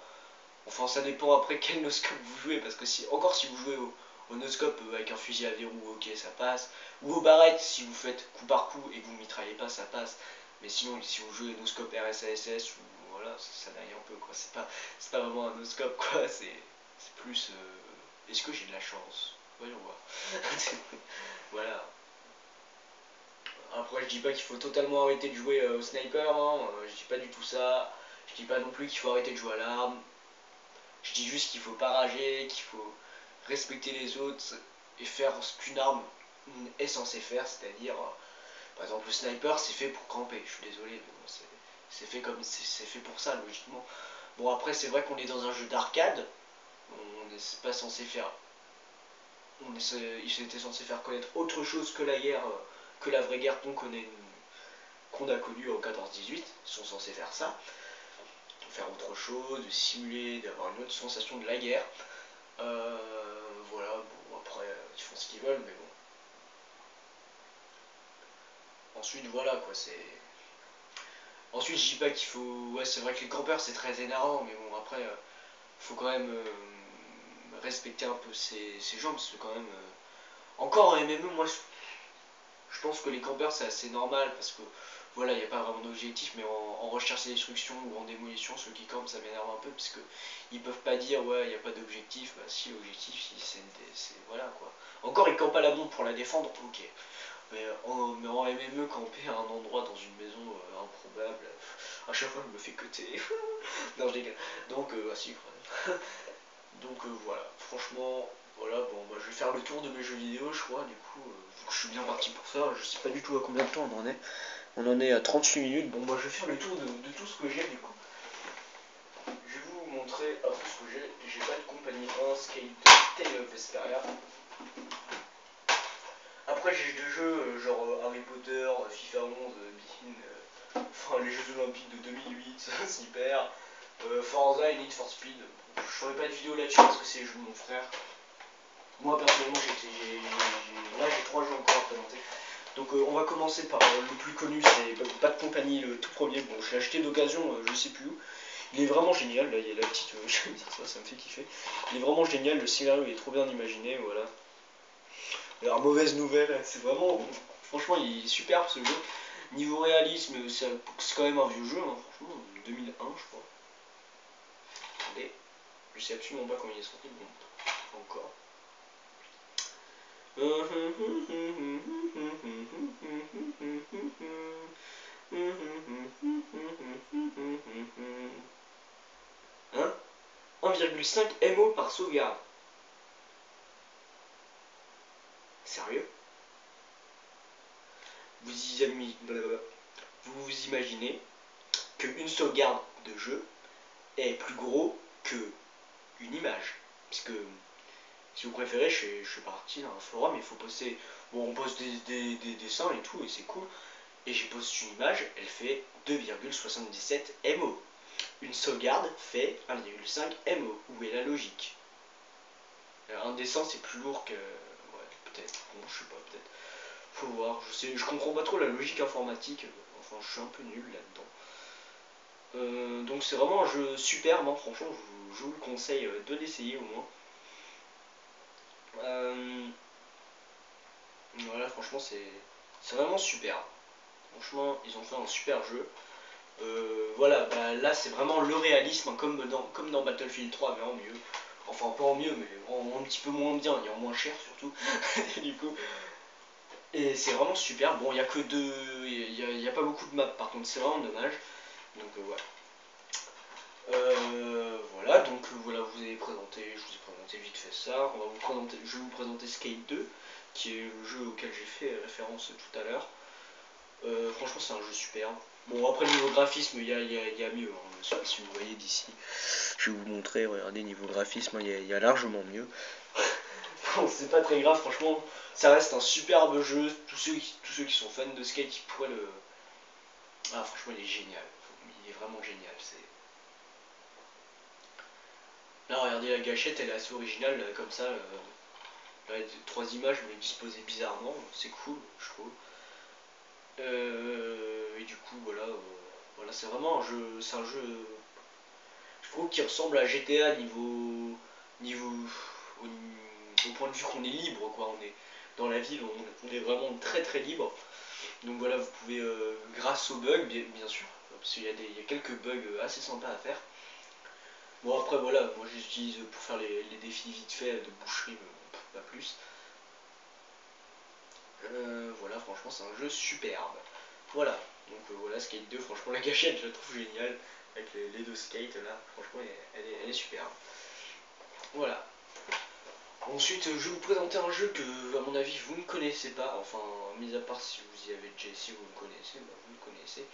Enfin, ça dépend après <laughs> quel no-scope vous jouez, parce que si, encore si vous jouez au, au no-scope euh, avec un fusil à verrou, ok, ça passe. Ou au barrette, si vous faites coup par coup et que vous mitraillez pas, ça passe. Mais sinon, si vous jouez no-scope RSASS, ou voilà, ça, ça un peu, quoi. C'est pas, pas vraiment un no-scope, quoi. <laughs> C'est plus. Euh, est-ce que j'ai de la chance? Voyons voir. <laughs> voilà. Après, je dis pas qu'il faut totalement arrêter de jouer euh, au sniper, hein. je dis pas du tout ça. Je dis pas non plus qu'il faut arrêter de jouer à l'arme. Je dis juste qu'il faut pas rager, qu'il faut respecter les autres et faire ce qu'une arme est censée faire, c'est-à-dire, par exemple, le sniper, c'est fait pour camper. Je suis désolé, mais c'est fait comme c'est fait pour ça, logiquement. Bon, après, c'est vrai qu'on est dans un jeu d'arcade. On n'est pas censé faire. On est, il faire connaître autre chose que la guerre, que la vraie guerre qu'on connaît, qu'on a connue en 14-18. Ils sont censés faire ça faire autre chose, de simuler, d'avoir une autre sensation de la guerre. Euh, voilà, bon, après, ils font ce qu'ils veulent, mais bon. Ensuite, voilà, quoi, c'est... Ensuite, je dis pas qu'il faut... Ouais, c'est vrai que les campeurs, c'est très énervant, mais bon, après, euh, faut quand même euh, respecter un peu ces, gens, parce que quand même... Encore en MME, moi, je pense que les campeurs, c'est assez normal, parce que voilà, il n'y a pas vraiment d'objectif, mais en, recherche et destruction ou en démolition, ceux qui campent, ça m'énerve un peu, parce que ils peuvent pas dire, ouais, il n'y a pas d'objectif, bah si, l'objectif, c'est, voilà, quoi. Encore, ils campent à la bombe pour la défendre, ok. Mais en, mais en MME, camper à un endroit dans une maison euh, improbable, à chaque fois, je me fais cuter. <laughs> non, je déconne. Donc, euh, bah, si, <laughs> Donc, euh, voilà, franchement, voilà, bon, bah, je vais faire le tour de mes jeux vidéo, je crois, du coup, je suis bien parti pour ça, je sais pas du tout à combien de temps on en est. On en est à 38 minutes. Bon, moi je vais faire le tour de, tout ce que j'ai du coup. Je vais vous montrer un peu ce que j'ai. J'ai pas de compagnie 1, Skate, Tale of Vesperia. Après, j'ai deux jeux euh, genre euh, Harry Potter, euh, FIFA 11, Bean, enfin les Jeux Olympiques de 2008, super. <laughs> Forza et Need for Speed. Je ferai pas de vidéo là-dessus parce que c'est les jeux de mon frère. Moi personnellement, j'ai là j'ai trois jeux encore à présenter. Donc euh, on va commencer par euh, le plus connu, c'est Pas de compagnie, le tout premier. Bon, je l'ai acheté d'occasion, euh, je sais plus où. Il est vraiment génial, là il y a la petite, <laughs> ça, ça me fait kiffer. Il est vraiment génial, le scénario est trop bien imaginé, voilà. Alors mauvaise nouvelle, c'est vraiment, franchement il est superbe ce jeu. Niveau réalisme, c'est quand même un vieux jeu, hein, franchement, 2001 je crois. Attendez, je sais absolument pas comment il est sorti, bon, encore. Hein? 1,5 MO par sauvegarde. Sérieux? Vous y, vous vous imaginez qu'une sauvegarde de jeu est plus gros que une image. Puisque si vous préférez, je, suis parti dans un forum, il faut poster. Bon, on poste des, dessins et tout, et c'est cool. Et j'ai posté une image, elle fait 2,77 MO. Une sauvegarde fait 1,5 MO. Où est la logique? Un dessin, c'est plus lourd que. Peut-être. Bon, je sais pas, peut-être. Faut voir. Je sais, je comprends pas trop la logique informatique. Enfin, je suis un peu nul là-dedans. Euh, donc c'est vraiment un jeu superbe, hein. franchement je vous, le conseille euh, de l'essayer au moins. Euh, voilà, franchement c'est vraiment super. Franchement, ils ont fait un super jeu. voilà, bah, là c'est vraiment le réalisme, hein, comme, dans, comme dans Battlefield 3, mais en mieux. Enfin, pas en mieux, mais en, un petit peu moins bien, et en moins cher surtout. <laughs> du coup. Et c'est vraiment super. Bon, il n'y a que deux. Il n'y a, pas beaucoup de maps, par contre, c'est vraiment dommage. Donc euh, voilà. Euh, voilà, donc euh, voilà, vous avez présenté, je vous ai présenté vite fait ça. Je vais vous présenter Skate 2, qui est le jeu auquel j'ai fait référence tout à l'heure. Franchement, c'est un jeu super. Bon, après, niveau graphisme, il y a, mieux. Hein. Si vous voyez d'ici, je vais vous montrer. Regardez, niveau graphisme, il y, a largement mieux. <laughs> bon, c'est pas très grave, franchement. Ça reste un superbe jeu. Tous ceux, tous ceux qui sont fans de skate, ils pourraient le. Ah, franchement, il est génial vraiment génial. C'est Là, regardez la gâchette, elle est assez originale, comme ça. Euh, trois images, mais disposées bizarrement. C'est cool, je trouve. Euh, et du coup, voilà, euh, voilà, c'est vraiment un jeu, c'est un jeu, je trouve qui ressemble à GTA niveau, niveau, au, point de vue qu'on est libre, quoi. On est dans la ville, on, est vraiment très très libre. Donc voilà, vous pouvez, grâce aux bugs, bien sûr, parce qu'il y, a quelques bugs assez sympas à faire. Bon après voilà, moi j'utilise pour faire les, défis vite fait de boucherie, pas plus. Euh, voilà, franchement c'est un jeu superbe. Voilà, donc euh, voilà, Skate 2, franchement <laughs> la gâchette je la trouve géniale, avec les, deux skates là, franchement elle est, superbe. Voilà. Ensuite, je vais vous présenter un jeu que, à mon avis, vous ne connaissez pas. Enfin, mis à part si vous y avez déjà, si vous le connaissez, bah, vous le connaissez.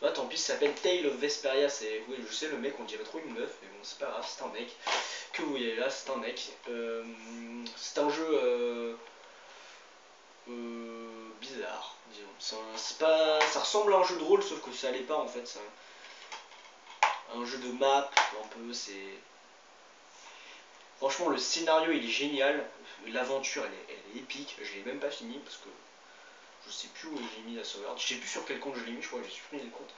Bah tant pis, ça s'appelle Tale of Vesperia, c'est, oui je sais le mec on dirait trop une meuf, mais bon c'est pas grave, c'est un mec. Que vous voyez là, c'est un mec. Euh, c'est un jeu euh, euh, bizarre, disons. C'est pas, ça ressemble à un jeu de rôle sauf que ça allait pas en fait. Un, un jeu de map, un peu, c'est... Franchement le scénario il est génial, l'aventure elle est, épique, je l'ai même pas fini parce que je sais plus où j'ai mis la sauvegarde. Je sais plus sur quel compte je l'ai mis, je crois que j'ai supprimé le compte.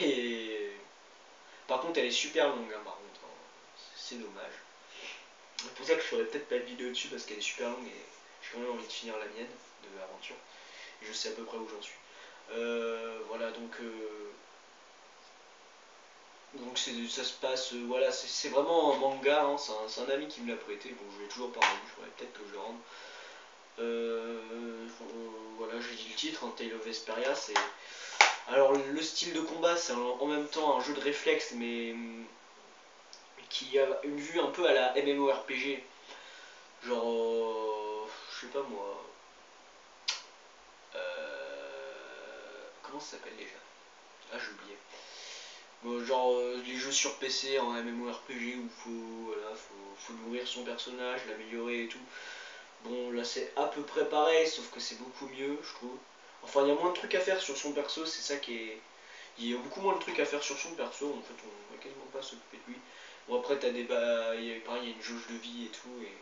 Et par contre, elle est super longue, hein, par contre. C'est dommage. C'est pour ça que je ferai peut-être pas de vidéo dessus parce qu'elle est super longue et j'ai même envie de finir la mienne de l'aventure. Et je sais à peu près où j'en suis. Euh, voilà, donc. Euh, donc ça se passe, euh, voilà, c'est vraiment un manga, hein, c'est un, ami qui me l'a prêté, bon je lui ai toujours pas rendu, je faudrait peut-être que je le rende. Euh, voilà, j'ai dit le titre, hein, Tale of Vesperia, c'est... Alors le style de combat, c'est en même temps un jeu de réflexe, mais qui a une vue un peu à la MMORPG. Genre, je sais pas moi. Comment ça s'appelle déjà? Ah, j'ai oublié. genre les jeux sur PC en MMORPG où faut, voilà, faut, faut nourrir son personnage, l'améliorer et tout. Bon, là c'est à peu près pareil, sauf que c'est beaucoup mieux, je trouve. Enfin, il y a moins de trucs à faire sur son perso, c'est ça qui est. Il y a beaucoup moins de trucs à faire sur son perso, en fait, on va quasiment pas s'occuper de lui. Bon, après, t'as des. Bah, pareil, il y a une jauge de vie et tout, et.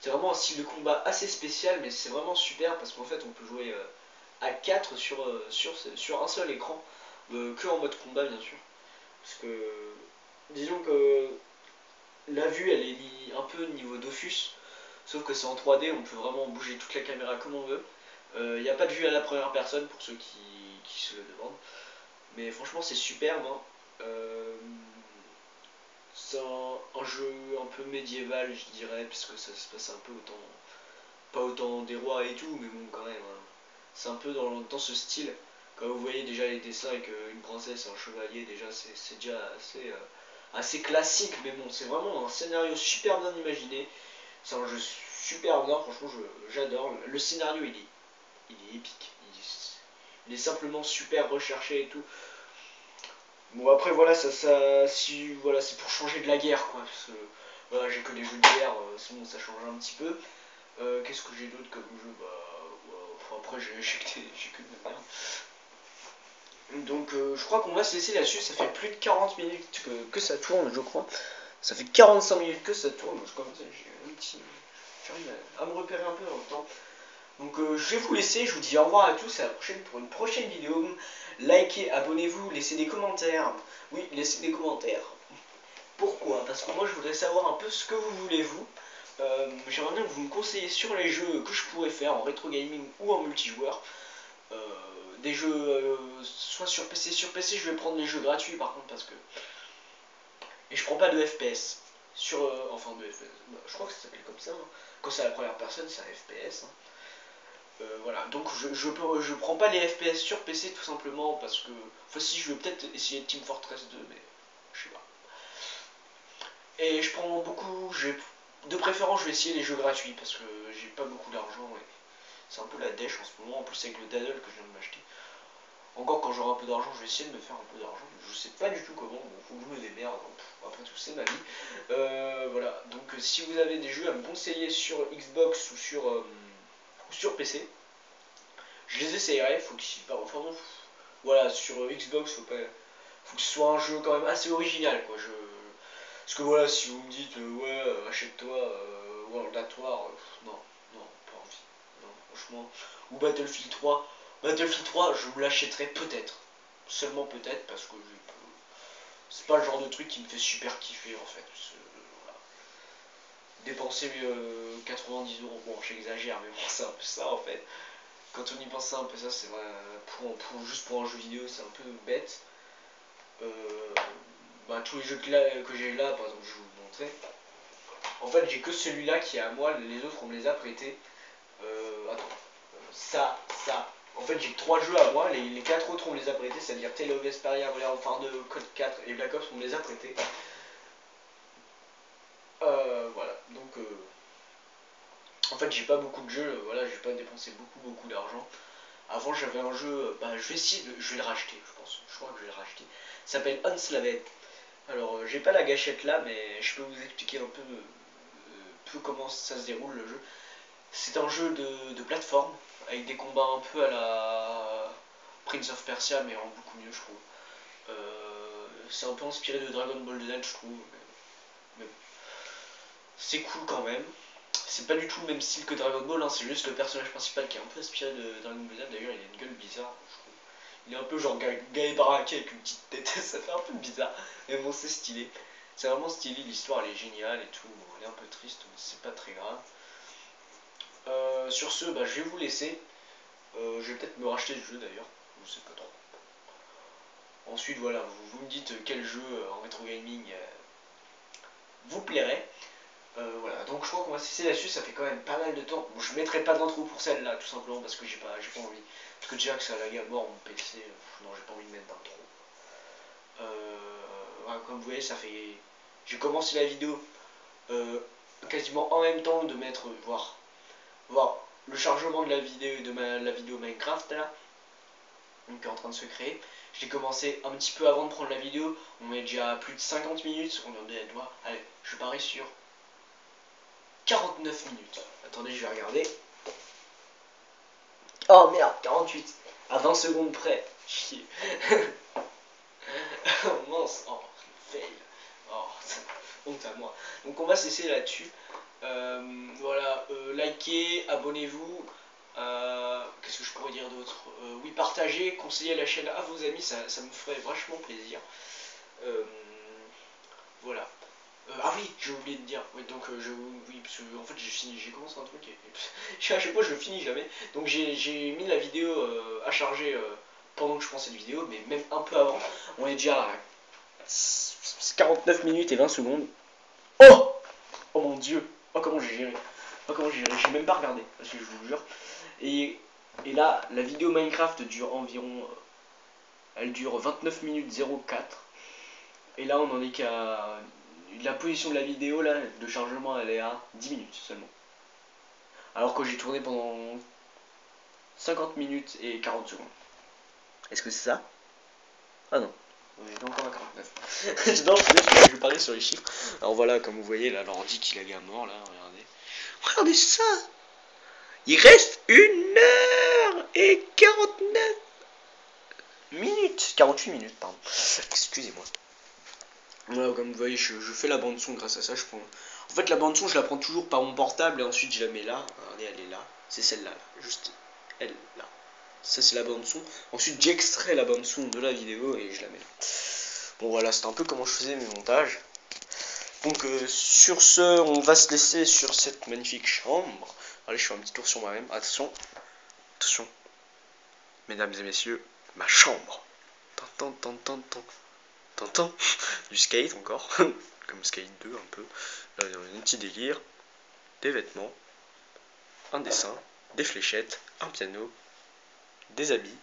C'est vraiment un style de combat assez spécial, mais c'est vraiment super parce qu'en fait, on peut jouer euh, à 4 sur, euh, sur, un seul écran, que en mode combat, bien sûr. Parce que. Disons que. La vue, elle est un peu niveau Dofus. Sauf que c'est en 3D, on peut vraiment bouger toute la caméra comme on veut. Il euh, n'y a pas de vue à la première personne pour ceux qui, se le demandent. Mais franchement, c'est superbe. Hein. Euh, c'est un, jeu un peu médiéval, je dirais, puisque ça se passe un peu autant. Pas autant des rois et tout, mais bon, quand même. Hein. C'est un peu dans, ce style. Quand vous voyez déjà les dessins avec euh, une princesse et un chevalier, déjà, c'est déjà assez, assez classique. Mais bon, c'est vraiment un scénario super bien imaginé. C'est un jeu super bien, franchement j'adore. Le scénario il est, il est épique. il est simplement super recherché et tout. Bon après voilà ça ça si voilà c'est pour changer de la guerre quoi parce que j'ai que des jeux de guerre euh, sinon ça change un petit peu. Euh, qu'est-ce que j'ai d'autre comme jeu? Bah après j'ai que, que de merde. Donc euh, je crois qu'on va se laisser là-dessus, ça fait plus de 40 minutes que, ça tourne je crois. Ça fait 45 minutes que ça tourne, je commence j'ai un petit. J'arrive à, me repérer un peu dans le temps. Donc euh, je vais vous laisser, je vous dis au revoir à tous, à la prochaine pour une prochaine vidéo. Likez, abonnez-vous, laissez des commentaires. Oui, laissez des commentaires. Pourquoi? Parce que moi je voudrais savoir un peu ce que vous voulez vous. Euh, j'aimerais bien que vous me conseillez sur les jeux que je pourrais faire en rétro gaming ou en multijoueur des jeux euh, soit sur PC sur PC je vais prendre les jeux gratuits par contre parce que et je prends pas de FPS sur euh, enfin de FPS bah, je crois que ça s'appelle comme ça hein. quand c'est la première personne c'est un FPS hein. euh, voilà donc je, je, je prends pas les FPS sur PC tout simplement parce que enfin si je veux peut-être essayer Team Fortress 2 mais je sais pas et je prends beaucoup de préférence je vais essayer les jeux gratuits parce que j'ai pas beaucoup d'argent et c'est un peu la dèche en ce moment, en plus avec le daddle que je viens de m'acheter. Encore quand j'aurai un peu d'argent, je vais essayer de me faire un peu d'argent. Je sais pas du tout comment, bon, faut que je me démerde, après tout c'est ma vie. Euh, voilà, donc euh, si vous avez des jeux à me conseiller sur Xbox ou sur, euh, PC, je les essayerai, faut pas enfin voilà, sur Xbox, faut pas faut que ce soit un jeu quand même assez original quoi. Je... Parce que voilà, si vous me dites ouais achète-toi World at War, non, franchement. Ou Battlefield 3. Battlefield 3, je me l'achèterai peut-être. Seulement peut-être parce que c'est pas le genre de truc qui me fait super kiffer en fait. Dépenser 90 euh, euros, bon j'exagère mais bon c'est un peu ça en fait. Quand on y pense un peu ça, c'est vrai, pour, juste pour un jeu vidéo c'est un peu bête. Euh, bah, tous les jeux que, j'ai là, par exemple je vais vous montrer. En fait j'ai que celui-là qui est à moi, les autres on me les a prêtés. Euh, attends. Ça, ça. En fait, j'ai trois jeux à moi. Les, quatre autres, on me les a prêtés. C'est-à-dire Tale of Vesperia, Modern 2, Code 4 et Black Ops, on me les a prêtés. Euh, voilà. Donc, euh, en fait, j'ai pas beaucoup de jeux. Voilà, j'ai pas dépensé beaucoup, beaucoup d'argent. Avant, j'avais un jeu. Bah, je vais essayer de. Je vais le racheter, je pense. Je crois que je vais le racheter. Ça s'appelle Unslaved. Alors, j'ai pas la gâchette là, mais je peux vous expliquer un peu, peu comment ça se déroule le jeu. C'est un jeu de, plateforme avec des combats un peu à la Prince of Persia, mais en beaucoup mieux, je trouve. Euh, c'est un peu inspiré de Dragon Ball Z, je trouve. Mais, c'est cool quand même. C'est pas du tout le même style que Dragon Ball, hein, c'est juste le personnage principal qui est un peu inspiré de Dragon Ball Z. D'ailleurs, il a une gueule bizarre, je trouve. Il est un peu genre Gaël Baraki avec une petite tête, <laughs> ça fait un peu bizarre. Mais bon, c'est stylé. C'est vraiment stylé, l'histoire elle est géniale et tout. Elle est un peu triste, mais c'est pas très grave. Euh, sur ce, bah, je vais vous laisser. Euh, je vais peut-être me racheter le jeu d'ailleurs, je sais pas trop. Ensuite, voilà, vous, me dites quel jeu euh, en rétro gaming vous plairait. Voilà, donc je crois qu'on va cesser là-dessus, ça fait quand même pas mal de temps. je mettrai pas d'intro pour celle-là, tout simplement parce que j'ai pas, pas envie. Parce que déjà que ça la gamme mort mon PC, non, j'ai pas envie de mettre d'intro. comme vous voyez, ça fait. J'ai commencé la vidéo quasiment en même temps de mettre, voir voir le chargement de la vidéo de la vidéo Minecraft là qui est en train de se créer. J'ai commencé un petit peu avant de prendre la vidéo. On est déjà à plus de 50 minutes. On est à. Allez, je parie sur 49 minutes. Attendez, je vais regarder. Oh merde, 48. À 20 secondes près. Chier. <laughs> oh mince. Oh, fail. Oh, honte à moi. Donc on va cesser là-dessus. Euh, voilà, euh, likez, abonnez-vous. Euh, qu'est-ce que je pourrais dire d'autre? Oui, partagez, conseillez la chaîne à vos amis, ça, me ferait vachement plaisir. voilà. Ah oui, j'ai oublié de dire. Oui, donc je, oui, parce que en fait j'ai fini, j'ai commencé un truc et, et, <laughs> à chaque fois je finis jamais. Donc j'ai mis la vidéo à charger pendant que je prends cette vidéo, mais même un peu avant. On est déjà à 49 minutes et 20 secondes. Oh Oh mon dieu Oh comment j'ai géré. Oh comment j'ai géré. J'ai même pas regardé, parce que je vous jure. Et, et là, la vidéo Minecraft dure environ. Euh, elle dure 29 minutes 04. Et là, on en est qu'à. La position de la vidéo, là, de chargement, elle est à 10 minutes seulement. Alors que j'ai tourné pendant 50 minutes et 40 secondes. Est-ce que c'est ça? Ah non. On est encore à 49. <laughs> non, je, vais parler sur les chiffres. Alors voilà, comme vous voyez, là, dit qu'il a à mort, là, regardez. Regardez ça Il reste une heure et 49 minutes. 48 minutes, pardon. Excusez-moi. Voilà, comme vous voyez, je, fais la bande son grâce à ça. Je prends... En fait, la bande son, je la prends toujours par mon portable et ensuite je la mets là. Regardez, elle est là. C'est celle-là, juste elle, là. Ça, c'est la bande son. Ensuite, j'extrais la bande son de la vidéo et je la mets là. Bon, voilà, c'est un peu comment je faisais mes montages. Donc, euh, sur ce, on va se laisser sur cette magnifique chambre. Allez, je fais un petit tour sur moi-même. Attention, attention. Mesdames et messieurs, ma chambre. Tant, tant, tant, tant. Du skate encore. <laughs> Comme Skate 2 un peu. Un petit délire. Des vêtements. Un dessin. Des fléchettes. Un piano. Des habits.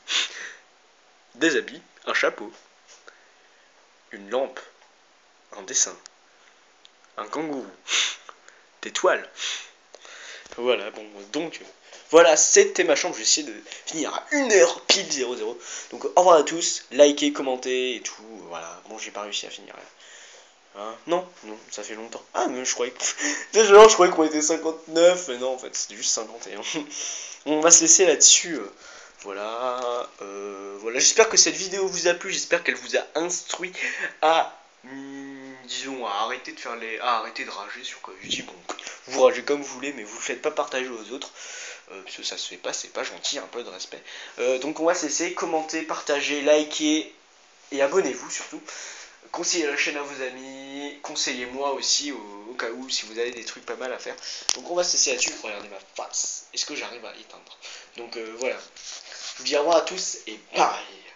<laughs> Des habits. Un chapeau. Une lampe. Un dessin. Un kangourou. <laughs> Des toiles. Voilà, bon, donc, voilà, c'était ma chambre. Je vais essayer de finir à 1h pile 00. Donc, au revoir à tous. Likez, commentez et tout. Voilà, bon, j'ai pas réussi à finir. Hein? Non, non, ça fait longtemps. Ah, mais je croyais que. <laughs> Déjà, je croyais qu'on était 59. Mais non, en fait, c'était juste 51. <laughs> On va se laisser là-dessus. Euh, voilà. Euh, voilà, j'espère que cette vidéo vous a plu. J'espère qu'elle vous a instruit à. Disons, à arrêter de faire les. à arrêter de rager sur quoi je dis. Bon, vous ragez comme vous voulez, mais vous le faites pas partager aux autres. Euh, parce que ça se fait pas, c'est pas gentil, un peu de respect. Euh, donc on va cesser, commentez, partagez, likez et abonnez-vous surtout. Conseillez la chaîne à vos amis, conseillez-moi aussi au, cas où si vous avez des trucs pas mal à faire. Donc on va cesser là-dessus. Regardez ma face. Est-ce que j'arrive à éteindre? Donc euh, voilà. Je vous dis au revoir à tous et bye